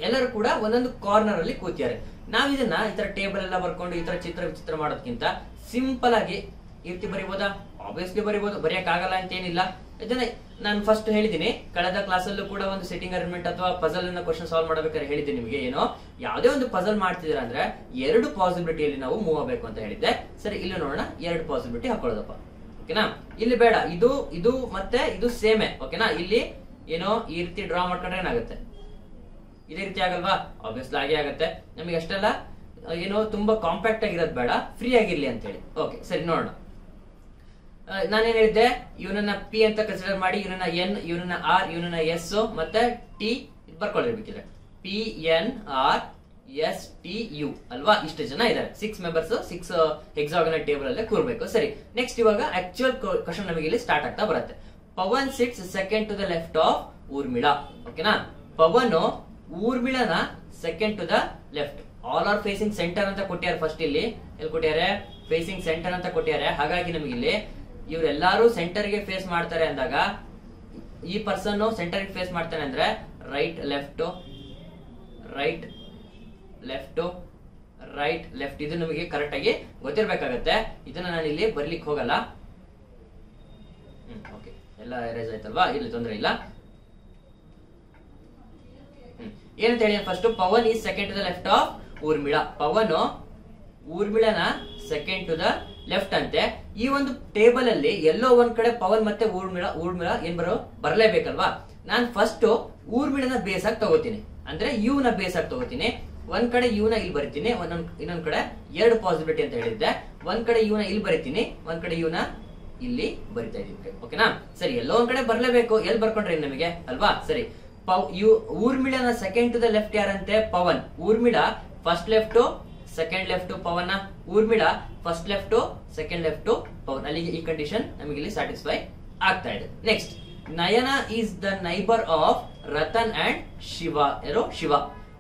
ಎಲ್ಲರೂ ಕೂಡ ಒಂದೊಂದು ಕಾರ್ನರ್ ಅಲ್ಲಿ ಕೂತಿದ್ದಾರೆ. ನಾವ್ ಇದನ್ನ ಈ ತರ ಟೇಬಲ್ ಎಲ್ಲ ಬರ್ಕೊಂಡು ಈ ತರ ಚಿತ್ರ ವಿಚಿತ್ರ ಮಾಡೋದಕ್ಕಿಂತ ಸಿಂಪಲ್ ಆಗಿ ಈ ರೀತಿ ಬರಿಬೋದಾ? ಆಬ್ವಿಯಸ್ಲಿ ಬರಿಬೋದು. ಬರೆಯಕ್ ಆಗಲ್ಲ ಅಂತ ಏನಿಲ್ಲ ಇದನ್ನ ನಾನು ಫಸ್ಟ್ ಹೇಳಿದ್ದೀನಿ. ಕಳೆದ ಕ್ಲಾಸಲ್ಲೂ ಕೂಡ ಒಂದು ಸಿಟ್ಟಿಂಗ್ ಅರೇಂಜ್ಮೆಂಟ್ ಅಥವಾ ಪಜಲ್ ಅನ್ನ ಕ್ವಶನ್ ಸಾಲ್ವ್ ಮಾಡಬೇಕಾದ್ರೆ ಹೇಳಿದ್ದೀನಿ ನಿಮಗೆ ಏನೋ. ಯಾವುದೇ ಒಂದು ಪಜಲ್ ಮಾಡ್ತಿದ್ದೀರಾ ಅಂದ್ರೆ ಎರಡು ಪಾಸಿಬಿಲಿಟಿಯಲ್ಲಿ ನಾವು ಮೂವ್ ಆಗಬೇಕು ಅಂತ ಹೇಳಿದ್ದೆ. ಸರಿ, ಇಲ್ಲಿ ನೋಡೋಣ. ಎರಡು ಪಾಸಿಬಿಲಿಟಿ ಹಾಕೊಳ್ಳೋದಪ್ಪ. ಓಕೆನಾ ಇಲ್ಲಿ ಬೇಡ. ಇದು ಇದು ಮತ್ತೆ, ಇದು ಸೇಮೆ ಓಕೆನಾ ಇಲ್ಲಿ, ಏನೋ ಈ ರೀತಿ ಡ್ರಾ ಮಾಡ್ಕೊಂಡ್ರೆ ಏನಾಗುತ್ತೆ? ಇದೇ ರೀತಿ ಆಗಲ್ವಾ? ಆಬ್ವಿಯಸ್ಲಿ ಆಗೇ ಆಗುತ್ತೆ. ನಮಗೆ ಅಷ್ಟೆಲ್ಲ ಏನೋ ತುಂಬಾ ಕಾಂಪ್ಯಾಕ್ಟ್ ಆಗಿರೋದು ಬೇಡ. ಫ್ರೀ ಆಗಿರ್ಲಿ ಅಂತ ಹೇಳಿ ಓಕೆ ಸರಿ, ನೋಡೋಣ. ನಾನೇನ್ ಹೇಳಿದ್ದೆ? ಇವನನ್ನ ಪಿ ಅಂತ ಕನ್ಸಿಡರ್ ಮಾಡಿ, ಇವನನ್ನ ಎನ್ ಇವನನ್ನ ಆರ್ ಇವನನ್ನ ಎಸ್ ಮತ್ತೆ T ಬರ್ಕೊಳ್ಳಿರ್ಬೇಕಿದ್ರೆ P N R S T U ಅಲ್ವಾ? ಇಷ್ಟು ಜನ ಇದ್ದಾರೆ six members six hexagonal table ಅಲ್ಲೇ ಕೂರ್ಬೇಕು. ಸರಿ ನೆಕ್ಸ್ಟ್ ಇವಾಗ ಆಕ್ಚುಯಲ್ ಕ್ವಶನ್ ನಮಗೆ ಇಲ್ಲಿ ಸ್ಟಾರ್ಟ್ ಆಗ್ತಾ ಬರುತ್ತೆ. Pavan sits second to the left of Urmila ಓಕೆನಾ Pavan ಊರ್ಮಿಳನ second to the left all are facing centre ಅಂತ ಕೊಟ್ಟಿದ್ದಾರೆ ಫಸ್ಟ್ ಇಲ್ಲಿ. ಎಲ್ಲಿ ಕೊಟ್ಟಿದ್ದಾರೆ? ಫೇಸಿಂಗ್ ಸೆಂಟರ್ ಅಂತ ಕೊಟ್ಟಿದ್ದಾರೆ. ಹಾಗಾಗಿ ನಮಗೆ ಇಲ್ಲಿ ಇವರೆಲ್ಲರೂ ಸೆಂಟರ್ಗೆ ಫೇಸ್ ಮಾಡ್ತಾರೆ ಅಂದಾಗ ಈ ಪರ್ಸನ್ ಸೆಂಟರ್ಗೆ ಫೇಸ್ ಮಾಡ್ತಾನೆ ಅಂದ್ರೆ right left right left right left ಇದು ನಮಗೆ ಕರೆಕ್ಟ್ ಆಗಿ ಗೊತ್ತಿರ್ಬೇಕಾಗತ್ತೆ. ಇದನ್ನ ನಾನು ಇಲ್ಲಿ ಬರ್ಲಿಕ್ಕೆ ಹೋಗಲ್ಲ. ಓಕೆ ಎಲ್ಲ ಎರೇಜ್ ಆಯ್ತಲ್ವಾ? ಇಲ್ಲಿ ತೊಂದರೆ ಇಲ್ಲ ಹ್ಮ್. ಏನಂತ ಹೇಳಿ first Pavan is second to the left of Urmila. Pavan ಊರ್ಮಿಳನ second to the left ಅಂತೆ. ಈ ಒಂದು ಟೇಬಲ್ ಅಲ್ಲಿ ಎಲ್ಲೋ ಒಂದ್ ಕಡೆ ಪವನ್ ಮತ್ತೆ ಊರ್ಮಿಳ ಊರ್ಮಿಳ ಏನ್ ಬರೋ ಬರ್ಲೇಬೇಕಲ್ವಾ? ನಾನ್ ಫಸ್ಟ್ ಊರ್ಮಿಳನ ಬೇಸ್ ಆಗಿ ತಗೋತೀನಿ. ಅಂದ್ರೆ ಯು ನ ಬೇಸ್ ಆಗಿ ತಗೋತೀನಿ. ಒಂದ್ ಕಡೆ ಯು ನ ಇಲ್ಲಿ ಬರಿತೀನಿ. ಒಂದೊಂದ್ ಇನ್ನೊಂದ್ ಕಡೆ ಎರಡು ಪಾಸಿಬಿಲಿಟಿ ಅಂತ ಹೇಳಿದ್ದೆ. ಒಂದ್ ಕಡೆ ಯು ನ ಇಲ್ಲಿ ಬರಿತೀನಿ. ಒಂದ್ ಕಡೆ ಯು ನ ಇಲ್ಲಿ ಬರಿತಾ ಇದೀವಿ ಓಕೆನಾ? ಸರಿ, ಎಲ್ಲೋ ಒಂದ್ ಕಡೆ ಬರ್ಲೇಬೇಕು. ಎಲ್ಲಿ ಬರ್ಕೊಂಡ್ರೆ ನಮಗೆ? ಅಲ್ವಾ? ಸರಿ. ಊರ್ಮಿಳನ second to the left ಯಾರಂತೆ? Pavan. Urmila first left second left Pavan. Urmila first left second left Pavan. ಅಲ್ಲಿಗೆ ಈ ಕಂಡೀಷನ್ ನಮಗೆ ಇಲ್ಲಿ ಸ್ಯಾಟಿಸ್ಫೈ ಆಗ್ತಾ ಇದೆ. Next Nayana is the neighbour of Ratan and Shiva. ಯಾರು? ಶಿವ.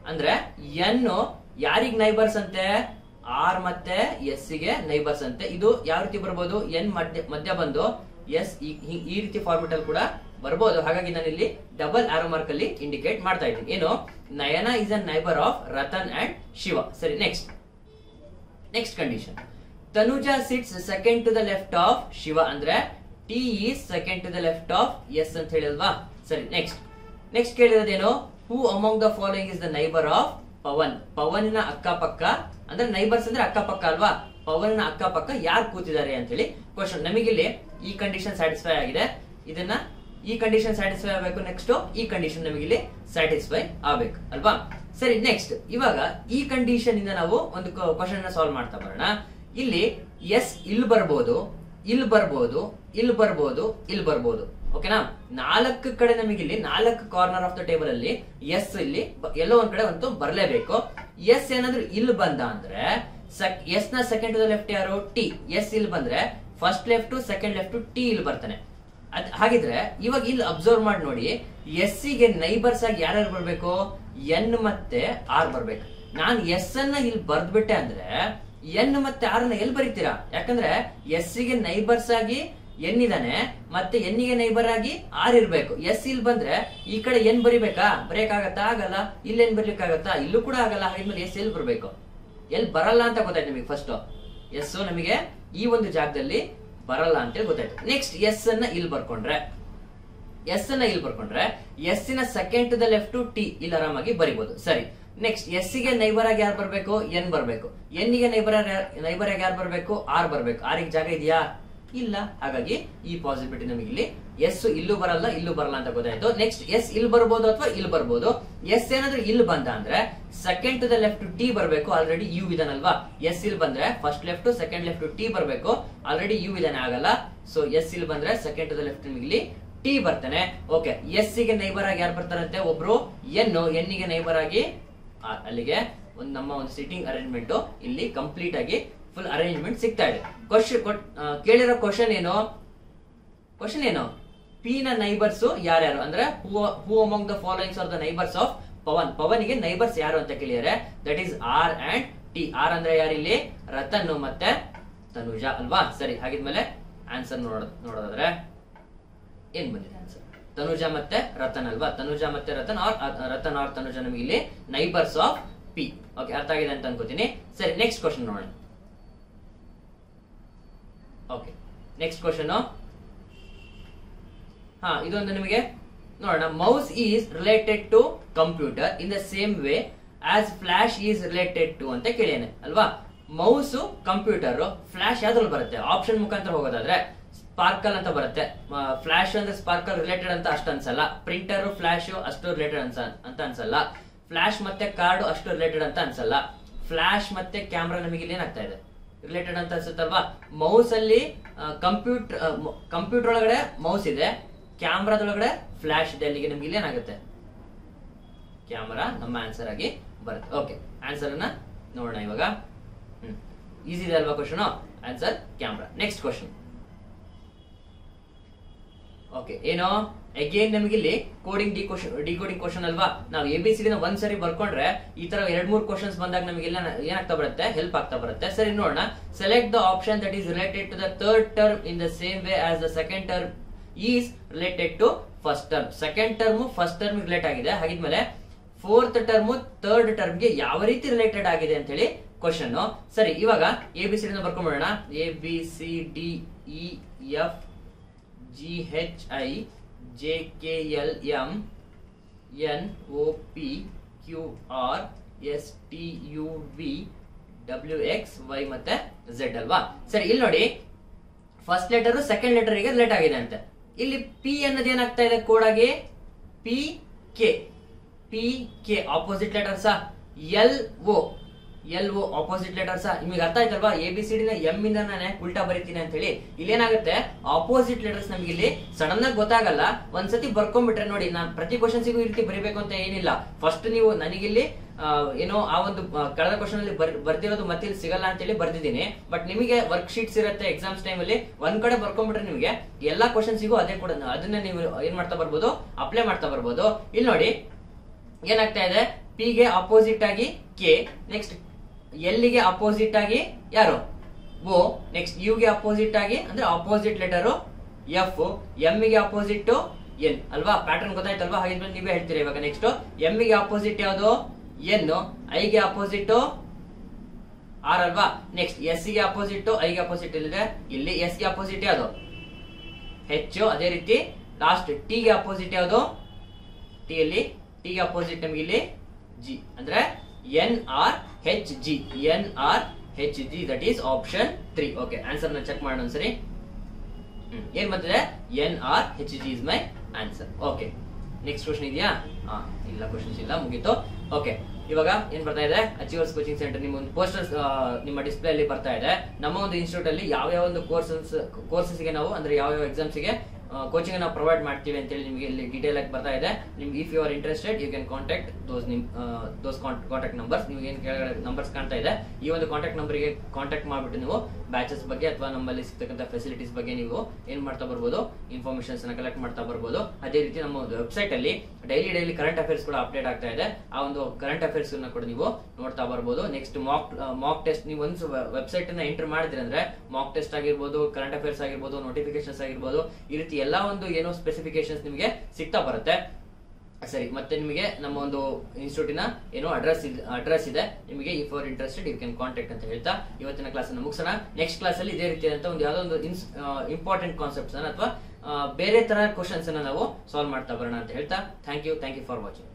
ಅಂದ್ರೆ, ಎನ್ ಯಾರಿಗ್ ನೈಬರ್ಸ್ ಅಂತೆ? ಆರ್ ಮತ್ತೆ ಎಸ್ಗೆ ನೈಬರ್ಸ್ ಅಂತೆ. ಇದು ಯಾವ ರೀತಿ ಬರ್ಬೋದು? ಎನ್ ಮಧ್ಯ ಮಧ್ಯ ಬಂದು, ಎಸ್ ಈ ರೀತಿ ಫಾರ್ಮೆಟ್ ಅಲ್ಲಿ ಕೂಡ ಬರ್ಬೋದು. ಹಾಗಾಗಿ ನಾನು ಇಲ್ಲಿ ಡಬಲ್ ಆರೋ ಮಾರ್ಕ್ ಅಲ್ಲಿ ಇಂಡಿಕೇಟ್ ಮಾಡ್ತಾ ಇದ್ದೀನಿ. ಏನು? Nayana is a neighbour of Ratan and Shiva. ಸರಿ next next condition Tanuja sits second to the left of Shiva ಅಂದ್ರೆ T is second to the left of S ಅಂತ ಹೇಳಿಲ್ವಾ? ಸರಿ next next ಕೇಳಿರೋದೇನು? Who among the following is the neighbour of Pavan? ಪವನ್ನ ಅಕ್ಕಪಕ್ಕ ಅಂದ್ರೆ neighbours ಅಂದ್ರೆ ಅಕ್ಕಪಕ್ಕ ಅಲ್ವಾ? ಪವನ್ನ ಅಕ್ಕಪಕ್ಕ ಯಾರು ಕೂತಿದ್ದಾರೆ ಅಂತ ಹೇಳಿ ಕ್ವಶನ್ ನಮಗಿಲ್ಲಿ ಈ ಕಂಡೀಷನ್ ಸ್ಯಾಟಿಸ್ಫೈ ಆಗಿದೆ. ಇದನ್ನ ಈ ಕಂಡೀಷನ್ ಸ್ಯಾಟಿಸ್ಫೈ ಆಗಬೇಕು ನೆಕ್ಸ್ಟ್ ಈ ಕಂಡೀಷನ್ ನಮಗೆ ನಮಗಿಲ್ಲಿ ಸ್ಯಾಟಿಸ್ಫೈ ಆಗ್ಬೇಕು, ಅಲ್ವಾ? ಸರಿ ನೆಕ್ಸ್ಟ್ ಇವಾಗ ಈ ಕಂಡೀಷನ್ ಇಂದ ನಾವು ಒಂದು ಕ್ವಶನ್ ಸಾಲ್ವ್ ಮಾಡ್ತಾ ಬರೋಣ. ಇಲ್ಲಿ ಎಸ್ ಇಲ್ಲಿ ಬರ್ಬೋದು ಇಲ್ಲಿ ಬರ್ಬೋದು ಇಲ್ಲಿ ಬರ್ಬೋದು ಇಲ್ಲಿ ಬರ್ಬೋದು. ಓಕೆನಾ ನಾಲ್ಕು ಕಡೆ ನಮಗೆ ಇಲ್ಲಿ, ನಾಲ್ಕು ಕಾರ್ನರ್ ಆಫ್ ದ ಟೇಬಲ್ ಅಲ್ಲಿ ಎಸ್ ಇಲ್ಲಿ ಎಲ್ಲೋ ಒಂದ್ ಕಡೆ ಅಂತೂ ಬರ್ಲೇಬೇಕು. ಎಸ್ ಏನಾದ್ರೂ ಇಲ್ಲಿ ಬಂದ ಅಂದ್ರೆ ಎಸ್ನ ಸೆಕೆಂಡ್ ಲೆಫ್ಟ್ ಯಾರು? ಟಿ ಎಸ್ ಇಲ್ಲಿ ಬಂದ್ರೆ first left second left T ಇಲ್ಲಿ ಬರ್ತಾನೆ. ಅದ್ ಹಾಗಿದ್ರೆ ಇವಾಗ ಇಲ್ಲಿ ಅಬ್ಸರ್ವ್ ಮಾಡಿ ನೋಡಿ ಎಸ್ಗೆ ನೈಬರ್ಸ್ ಆಗಿ ಯಾರ್ಯಾರು ಬರ್ಬೇಕು? ಎನ್ ಮತ್ತೆ ಆರ್ ಬರ್ಬೇಕು. ನಾನ್ ಎಸ್ ಅನ್ನ ಇಲ್ಲಿ ಬರ್ದ್ಬಿಟ್ಟೆ ಅಂದ್ರೆ ಎನ್ ಮತ್ತೆ ಆರ್ನ ಎಲ್ಲಿ ಬರೀತೀರಾ? ಯಾಕಂದ್ರೆ ಎಸ್ಗೆ ನೈಬರ್ಸ್ ಆಗಿ ಎನ್ ಇದಾನೆ ಮತ್ತೆ ಎನ್ಗೆ ನೈಬರ್ ಆಗಿ ಆರ್ ಇರ್ಬೇಕು. ಎಸ್ ಇಲ್ಲಿ ಬಂದ್ರೆ ಈ ಕಡೆ ಎನ್ ಬರಿಬೇಕಾ? ಬರೆಯಕ್ಕಾಗತ್ತಾ? ಆಗಲ್ಲ. ಇಲ್ಲಿ ಏನ್ ಬರ್ಲಿಕ್ಕಾಗತ್ತಾ? ಇಲ್ಲೂ ಕೂಡ ಆಗಲ್ಲ. ಹಾಗಿದ್ಮೇಲೆ ಎಸ್ ಎಲ್ ಬರ್ಬೇಕು? ಎಲ್ಲಿ ಬರಲ್ಲ ಅಂತ ಗೊತ್ತಾಯ್ತು ನಿಮಗೆ ಫಸ್ಟ್ ಎಸ್ ನಮಗೆ ಈ ಒಂದು ಜಾಗದಲ್ಲಿ ಬರಲ್ಲ ಅಂತೇಳಿ ಗೊತ್ತಾಯ್ತು. ನೆಕ್ಸ್ಟ್ ಎಸ್ ಅನ್ನ ಇಲ್ಲಿ ಬರ್ಕೊಂಡ್ರೆ. ಎಸ್ ಅನ್ನ ಇಲ್ಲಿ ಬರ್ಕೊಂಡ್ರೆ ಎಸ್ನ second to the left T ಇಲ್ಲಿ ಆರಾಮಾಗಿ ಬರಿಬಹುದು ಸರಿ. ನೆಕ್ಸ್ಟ್ ಎಸ್ಗೆ ನೈಬರ್ ಆಗಿ ಯಾರು ಬರ್ಬೇಕು? ಎನ್ ಬರ್ಬೇಕು. ಎನ್ಗೆ ನೈಬರ್ ನೈಬರ್ ಆಗಿ ಯಾರು ಬರ್ಬೇಕು? ಆರ್ ಬರ್ಬೇಕು. ಆರ್ಗೆ ಜಾಗ ಇದೆಯಾ? ಇಲ್ಲ. ಹಾಗಾಗಿ ಈ ಪಾಸಿಬಿಲಿಟಿ ನಮಗೆ ಇಲ್ಲಿ ಎಸ್ ಇಲ್ಲೂ ಬರಲ್ಲ ಇಲ್ಲೂ ಬರಲ್ಲ ಅಂತ ಗೊತ್ತಾಯ್ತು. ನೆಕ್ಸ್ಟ್ ಎಸ್ ಇಲ್ಲಿ ಬರ್ಬೋದು ಅಥವಾ ಇಲ್ಲಿ ಬರ್ಬೋದು? ಎಸ್ ಏನಾದ್ರೂ ಇಲ್ಲಿ ಬಂದ ಅಂದ್ರೆ second to the left T ಬರಬೇಕು. ಆಲ್ರೆಡಿ ಯು ಇದನಲ್ವಾ? ಎಸ್ ಇಲ್ಲಿ ಬಂದ್ರೆ first left second left T ಬರಬೇಕು. ಆಲ್ರೆಡಿ ಯು ಇದಾನೆ ಆಗಲ್ಲ. ಸೊ ಎಸ್ ಇಲ್ಲಿ ಬಂದ್ರೆ ಸೆಕೆಂಡ್ ಟು ದ ಲೆಫ್ಟ್ ನಿಮಗೆ ಇಲ್ಲಿ ಟಿ ಬರ್ತಾನೆ. ಓಕೆ ಎಸ್ಗೆ ನೈಬರ್ ಆಗಿ ಯಾರು ಬರ್ತಾರಂತೆ? ಒಬ್ರು. ಎನ್ ಎನ್ಗೆ ನೈಬರ್ ಆಗಿ ಅಲ್ಲಿಗೆ ಒಂದು ನಮ್ಮ ಒಂದು ಸಿಟ್ಟಿಂಗ್ ಅರೇಂಜ್ಮೆಂಟ್ ಇಲ್ಲಿ ಕಂಪ್ಲೀಟ್ ಆಗಿ ಫುಲ್ ಅರೇಂಜ್ಮೆಂಟ್ ಸಿಗ್ತಾ ಇದೆ. ಕ್ವಶನ್ ಕೇಳಿರೋ ಕ್ವಶನ್ ಏನು? ಕ್ವಶನ್ ಏನು? ಪಿ ನ ನೈಬರ್ಸ್ ಯಾರ್ಯಾರು? ಅಂದ್ರೆ who among the followings are the neighbours of Pavan ಪವನ್ಗೆ neighbours ಯಾರು ಅಂತ ಕೇಳಿದರೆ. That is R and T R ಅಂದ್ರೆ ಯಾರು ಇಲ್ಲಿ ರತನ್ ಮತ್ತೆ ತನುಜ ಅಲ್ವಾ? ಸರಿ, ಹಾಗಿದ್ಮೇಲೆ ಆನ್ಸರ್ ನೋಡೋದ್, ನೋಡೋದಾದ್ರೆ ಏನ್ ಬಂದಿದೆ ಆನ್ಸರ್ ತನುಜ ಮತ್ತೆ ರತನ್ ಅಲ್ವಾ? ತನುಜ ಮತ್ತೆ ರತನ್ ಆರ್ ರತನ್ ಆರ್ ತನುಜ ನಮಗೆ ಇಲ್ಲಿ ನೈಬರ್ಸ್ ಆಫ್ ಪಿ ಓಕೆ ಅರ್ಥ ಆಗಿದೆ ಅಂತ ಅನ್ಕೋತೀನಿ. ಸರಿ ನೆಕ್ಸ್ಟ್ ಕ್ವಶನ್ ನೋಡೋಣ. ಓಕೆ ನೆಕ್ಸ್ಟ್ ಕ್ವಶನ್ ಹಾ ಇದೊಂದು ನಿಮಗೆ ನೋಡೋಣ. Mouse is related to computer in the same way as flash is related to ಅಂತ ಕೇಳಿಯೇನೆ ಅಲ್ವಾ? ಮೌಸ್ ಕಂಪ್ಯೂಟರ್ ಫ್ಲಾಶ್ ಯಾವ್ದ್ರಲ್ಲಿ ಬರುತ್ತೆ? ಆಪ್ಷನ್ ಮುಖಾಂತರ ಹೋಗೋದಾದ್ರೆ ಸ್ಪಾರ್ಕಲ್ ಅಂತ ಬರುತ್ತೆ. ಫ್ಲಾಶ್ ಅಂದ್ರೆ ಸ್ಪಾರ್ಕಲ್ ರಿಲೇಟೆಡ್ ಅಂತ ಅಷ್ಟು ಅನ್ಸಲ್ಲ. ಪ್ರಿಂಟರ್ ಫ್ಲಾಶ್ ಅಷ್ಟು ರಿಲೇಟೆಡ್ ಅಂತ ಅನ್ಸಲ್ಲ. ಫ್ಲಾಶ್ ಮತ್ತೆ ಕಾರ್ಡ್ ಅಷ್ಟು ರಿಲೇಟೆಡ್ ಅಂತ ಅನ್ಸಲ್ಲ. ಫ್ಲಾಶ್ ಮತ್ತೆ ಕ್ಯಾಮ್ರಾ ನಮಗೆ ಇಲ್ಲಿ ಏನಾಗ್ತಾ ಇದೆ? ರಿಲೇಟೆಡ್ ಅಂತ ಅನ್ಸುತ್ತಲ್ವಾ? ಮೌಸ್ ಅಲ್ಲಿ ಕಂಪ್ಯೂಟರ್ ಕಂಪ್ಯೂಟರ್ ಒಳಗಡೆ ಮೌಸ್ ಇದೆ, ಕ್ಯಾಮ್ರಾದೊಳಗಡೆ ಫ್ಲಾಶ್ ಇದೆ. ಅಲ್ಲಿಗೆ ನಮ್ಗೆ ಇಲ್ಲೇನಾಗುತ್ತೆ ಕ್ಯಾಮರಾ ನಮ್ಮ ಆನ್ಸರ್ ಆಗಿ ಬರುತ್ತೆ. ಓಕೆ ಆನ್ಸರ್ ಅನ್ನ ನೋಡೋಣ ಇವಾಗ. ಹ್ಮ್. ಈಸಿ ಇದೆ ಅಲ್ವಾ question answer camera. Next question okay ಏನೋ? ಅಗೇನ್ ನಮಗೆ ಇಲ್ಲಿ ಕೋಡಿಂಗ್ ಡಿ ಡಿಕೋಡಿಂಗ್ ಕ್ವಶನ್ ಅಲ್ವಾ? ನಾವು ಎ ಬಿ ಸಿ ನ ಒಂದ್ ಸರಿ ಬರ್ಕೊಂಡ್ರೆ ಈ ತರ ಎರಡ್ ಮೂರ್ ಕ್ವಶನ್ಸ್ ಬಂದಾಗ ನಮಗೆಲ್ಲ ಏನಾಗ್ತಾ ಬರುತ್ತೆ? ಹೆಲ್ಪ್ ಆಗ್ತಾ ಬರುತ್ತೆ. ಸರಿ, ನೋಡೋಣ. Select the option that is related to the third term in the same way as the second term is related to first term second term first term relate ಆಗಿದೆ. ಹಾಗಿದ್ಮೇಲೆ ಫೋರ್ತ್ ಟರ್ಮ್ ತರ್ಡ್ ಟರ್ಮ್ಗೆ ಯಾವ ರೀತಿ related ಆಗಿದೆ ಅಂತ ಹೇಳಿ question ಸರಿ, ಇವಾಗ A B C ಬರ್ಕೊಂಡ್ಬಿಡೋಣ A B C D E F G H I J K L M N O P Q R S T U V W X Y ಮತ್ತೆ Z ಅಲ್ವಾ? ಸರಿ, ಇಲ್ಲಿ ನೋಡಿ. ಫಸ್ಟ್ ಲೆಟರ್ ಸೆಕೆಂಡ್ ಲೆಟರ್ಗೆ late ಆಗಿದೆ ಅಂತೆ. ಇಲ್ಲಿ P ಅನ್ನೋದು ಏನಾಗ್ತಾ ಇದೆ ಕೋಡ್ ಆಗಿ? P K P K opposite letters L O L opposite letters ನಿಮಗೆ ಅರ್ಥ ಆಯ್ತಲ್ವಾ? ಎ ಬಿ ಸಿ ಡಿ ನ ಎಂ ಇಂದ ನಾನು ಉಲ್ಟಾ ಬರೀತೀನಿ ಅಂತ ಹೇಳಿ ಇಲ್ಲೇನಾಗುತ್ತೆ? ಆಪೋಸಿಟ್ ಲೆಟರ್ಸ್ ನಮ್ಗೆ ಇಲ್ಲಿ ಸಡನ್ ಆಗಿ ಗೊತ್ತಾಗಲ್ಲ. ಒಂದ್ಸತಿ ಬರ್ಕೊಂಡ್ಬಿಟ್ರೆ ನೋಡಿ, ನಾನು ಪ್ರತಿ ಕ್ವಶನ್ಸಿಗೂ ಈ ರೀತಿ ಬರೀಬೇಕು ಅಂತ ಏನಿಲ್ಲ. ಫಸ್ಟ್ ನೀವು ನನಗಿಲ್ಲಿ ಏನೋ ಆ ಒಂದು ಕಳೆದ ಕ್ವಶನ್ ಅಲ್ಲಿ ಬರ್- ಬರ್ದಿರೋದು ಮತ್ತೆ ಇಲ್ಲಿ ಸಿಗಲ್ಲ ಅಂತ ಹೇಳಿ ಬರ್ದಿದ್ದೀನಿ. ಬಟ್ ನಿಮಗೆ ವರ್ಕ್ ಶೀಟ್ಸ್ ಇರುತ್ತೆ ಎಕ್ಸಾಮ್ಸ್ ಟೈಮ್ ಅಲ್ಲಿ, ಒಂದ್ ಕಡೆ ಬರ್ಕೊಂಡ್ಬಿಟ್ರೆ ನಿಮಗೆ ಎಲ್ಲಾ ಕ್ವಶನ್ಸಿಗೂ ಅದೇ ಕೂಡ ಅದನ್ನ ನೀವು ಏನ್ ಮಾಡ್ತಾ ಬರ್ಬೋದು? ಅಪ್ಲೈ ಮಾಡ್ತಾ ಬರ್ಬೋದು. ಇಲ್ಲಿ ನೋಡಿ ಏನಾಗ್ತಾ ಇದೆ? ಪಿ ಗೆ ಅಪೋಸಿಟ್ ಆಗಿ ಕೆ ನೆಕ್ಸ್ಟ್ ಎಲ್ಲಿಗೆ ಅಪೋಸಿಟ್ ಆಗಿ? ಯಾರು? ಓ ನೆಕ್ಸ್ಟ್ ಯು ಗೆ ಅಪೋಸಿಟ್ ಆಗಿ, ಅಂದ್ರೆ ಅಪೋಸಿಟ್ ಲೆಟರ್ ಎಫ್ಗೆ ಅಪೋಸಿಟ್ ಎನ್ ಅಲ್ವಾ? ಪ್ಯಾಟರ್ನ್ ಗೊತ್ತಾಯ್ತಲ್ವಾ? ಹಾಗಿದ್ರೆ ನೀವೇ ಹೇಳ್ತೀರಾ ಇವಾಗ ನೆಕ್ಸ್ಟ್ಗೆ ಅಪೋಸಿಟ್ ಯಾವುದು? ಎನ್ ಐ ಗೆ ಅಪೋಸಿಟ್ ಆರ್ ಅಲ್ವಾ? ನೆಕ್ಸ್ಟ್ ಎಸ್ಗೆ ಅಪೋಸಿಟ್ ಐ ಗೆ ಅಪೋಸಿಟ್ ಇಲ್ಲಿದೆ ಇಲ್ಲಿ ಎಸ್ಗೆ ಅಪೋಸಿಟ್ ಯಾವುದು? ಹೆಚ್ಚು ಅದೇ ರೀತಿ ಲಾಸ್ಟ್ ಟಿ ಗೆ ಅಪೋಸಿಟ್ ಯಾವುದು? ಟಿ ಅಲ್ಲಿ ಟಿ ಗೆ ಅಪೋಸಿಟ್ ನಮ್ಗೆ ಇಲ್ಲಿ ಜಿ ಅಂದ್ರೆ N R H G N R H G that is option three okay ಆನ್ಸರ್ನ check ಮಾಡೋಣ ಸರಿ. ಏನ್ ಬಂದಿದೆ? N R H G is my answer okay next question ಇದೆಯಾ? ಹಾ, ಇಲ್ಲ ಕ್ವಶನ್ಸ್ ಇಲ್ಲ, ಮುಗೀತು. ಓಕೆ ಇವಾಗ ಏನ್ ಬರ್ತಾ ಇದೆ? ಅಚೀವರ್ಸ್ ಕೋಚಿಂಗ್ ಸೆಂಟರ್ ನಿಮ್ಮ ಒಂದು ಪೋಸ್ಟರ್ಸ್ ನಿಮ್ಮ ಡಿಸ್ಪ್ಲೇ ಅಲ್ಲಿ ಬರ್ತಾ ಇದೆ. ನಮ್ಮ ಒಂದು ಇನ್ಸ್ಟಿಟ್ಯೂಟ್ ಅಲ್ಲಿ ಯಾವ ಯಾವ ಒಂದು ಕೋರ್ಸಸ್ ಕೋರ್ಸಸ್ಗೆ ನಾವು, ಅಂದ್ರೆ ಯಾವ ಯಾವ ಎಕ್ಸಾಮ್ಸ್ಗೆ ಕೋಚಿಂಗ್ ನಾವು ಪ್ರೊವೈಡ್ ಮಾಡ್ತೀವಿ ಅಂತ ಹೇಳಿ ನಿಮಗೆ ಇಲ್ಲಿ ಡೀಟೇಲ್ ಆಗಿ ಬರ್ತಾ ಇದೆ. ನಿಮ್ಗೆ if you are interested you can contact those ನಿಮ್ ದೋಸ್ ಕಾಂಟ್ಯಾಕ್ಟ್ ನಂಬರ್ಸ್ ನಿಮ್ಗೆ ಏನು ಕೆಳಗಡೆ ನಂಬರ್ಸ್ ಕಾಣ್ತಾ ಇದೆ. ಈ ಒಂದು ಕಾಂಟ್ಯಾಕ್ಟ್ ನಂಬರ್ಗೆ ಕಾಂಟ್ಯಾಕ್ಟ್ ಮಾಡ್ಬಿಟ್ಟು ನೀವು ಬ್ಯಾಚಸ್ ಬಗ್ಗೆ ಅಥವಾ ನಮ್ಮಲ್ಲಿ ಸಿಗ್ತಕ್ಕಂಥ ಫೆಸಿಲಿಟೀಸ್ ಬಗ್ಗೆ ನೀವು ಏನ್ ಮಾಡ್ತಾ ಬರ್ಬೋದು ಇನ್ಫಾರ್ಮೇಷನ್ಸ್ನ ಕಲೆಕ್ಟ್ ಮಾಡ್ತಾ ಬರ್ಬೋದು. ಅದೇ ರೀತಿ ನಮ್ಮ ಒಂದು ವೆಬ್ಸೈಟ್ ಅಲ್ಲಿ ಡೈಲಿ ಡೈಲಿ ಕರೆಂಟ್ ಅಫೇರ್ಸ್ ಕೂಡ ಅಪ್ಡೇಟ್ ಆಗ್ತಾ ಇದೆ. ಆ ಒಂದು ಕರೆಂಟ್ ಅಫೇರ್ಸ್ ಕೂಡ ನೀವು ನೋಡ್ತಾ ಬರ್ಬೋದು. ನೆಕ್ಸ್ಟ್ ಮಾಕ್ ಮಾಕ್ ಟೆಸ್ಟ್ ನೀವು ಒಂದು ವೆಬ್ಸೈಟ್ ಅನ್ನ ಎಂಟರ್ ಮಾಡಿದ್ರೆ ಅಂದ್ರೆ ಮಾಕ್ ಟೆಸ್ಟ್ ಆಗಿರ್ಬೋದು ಕರೆಂಟ್ ಅಫೇರ್ಸ್ ಆಗಿರ್ಬೋದು ನೋಟಿಫಿಕೇಶನ್ಸ್ ಆಗಿರ್ಬೋದು, ಈ ರೀತಿ ಎಲ್ಲಾ ಒಂದು ಏನೋ ಸ್ಪೆಸಿಫಿಕೇಶನ್ಸ್ ನಿಮಗೆ ಸಿಗ್ತಾ ಬರುತ್ತೆ. ಸರಿ, ಮತ್ತೆ ನಿಮಗೆ ನಮ್ಮ ಒಂದು ಇನ್ಸ್ಟಿಟ್ಯೂಟಿನ ಏನೋ ಅಡ್ರೆಸ್ ಅಡ್ರೆಸ್ ಇದೆ. ನಿಮಗೆ if are interested you can contact ಅಂತ ಹೇಳ್ತಾ ಇವತ್ತಿನ ಕ್ಲಾಸ್ ಅನ್ನು ಮುಗಿಸೋಣ. ನೆಕ್ಸ್ಟ್ ಕ್ಲಾಸ್ ಅಲ್ಲಿ ಇದೇ ಅಂತ ಒಂದು ಯಾವ್ದೋ ಒಂದು ಇಂಪಾರ್ಟೆಂಟ್ ಕಾನ್ಸೆಪ್ಟ್ಸ್ ಅಥವಾ ಬೇರೆ ತರ ಕ್ವಶನ್ಸ್ ಅನ್ನ ನಾವು ಸಾಲ್ವ್ ಮಾಡ್ತಾ ಬರೋಣ ಅಂತ ಹೇಳ್ತಾ. Thank you thank you for watching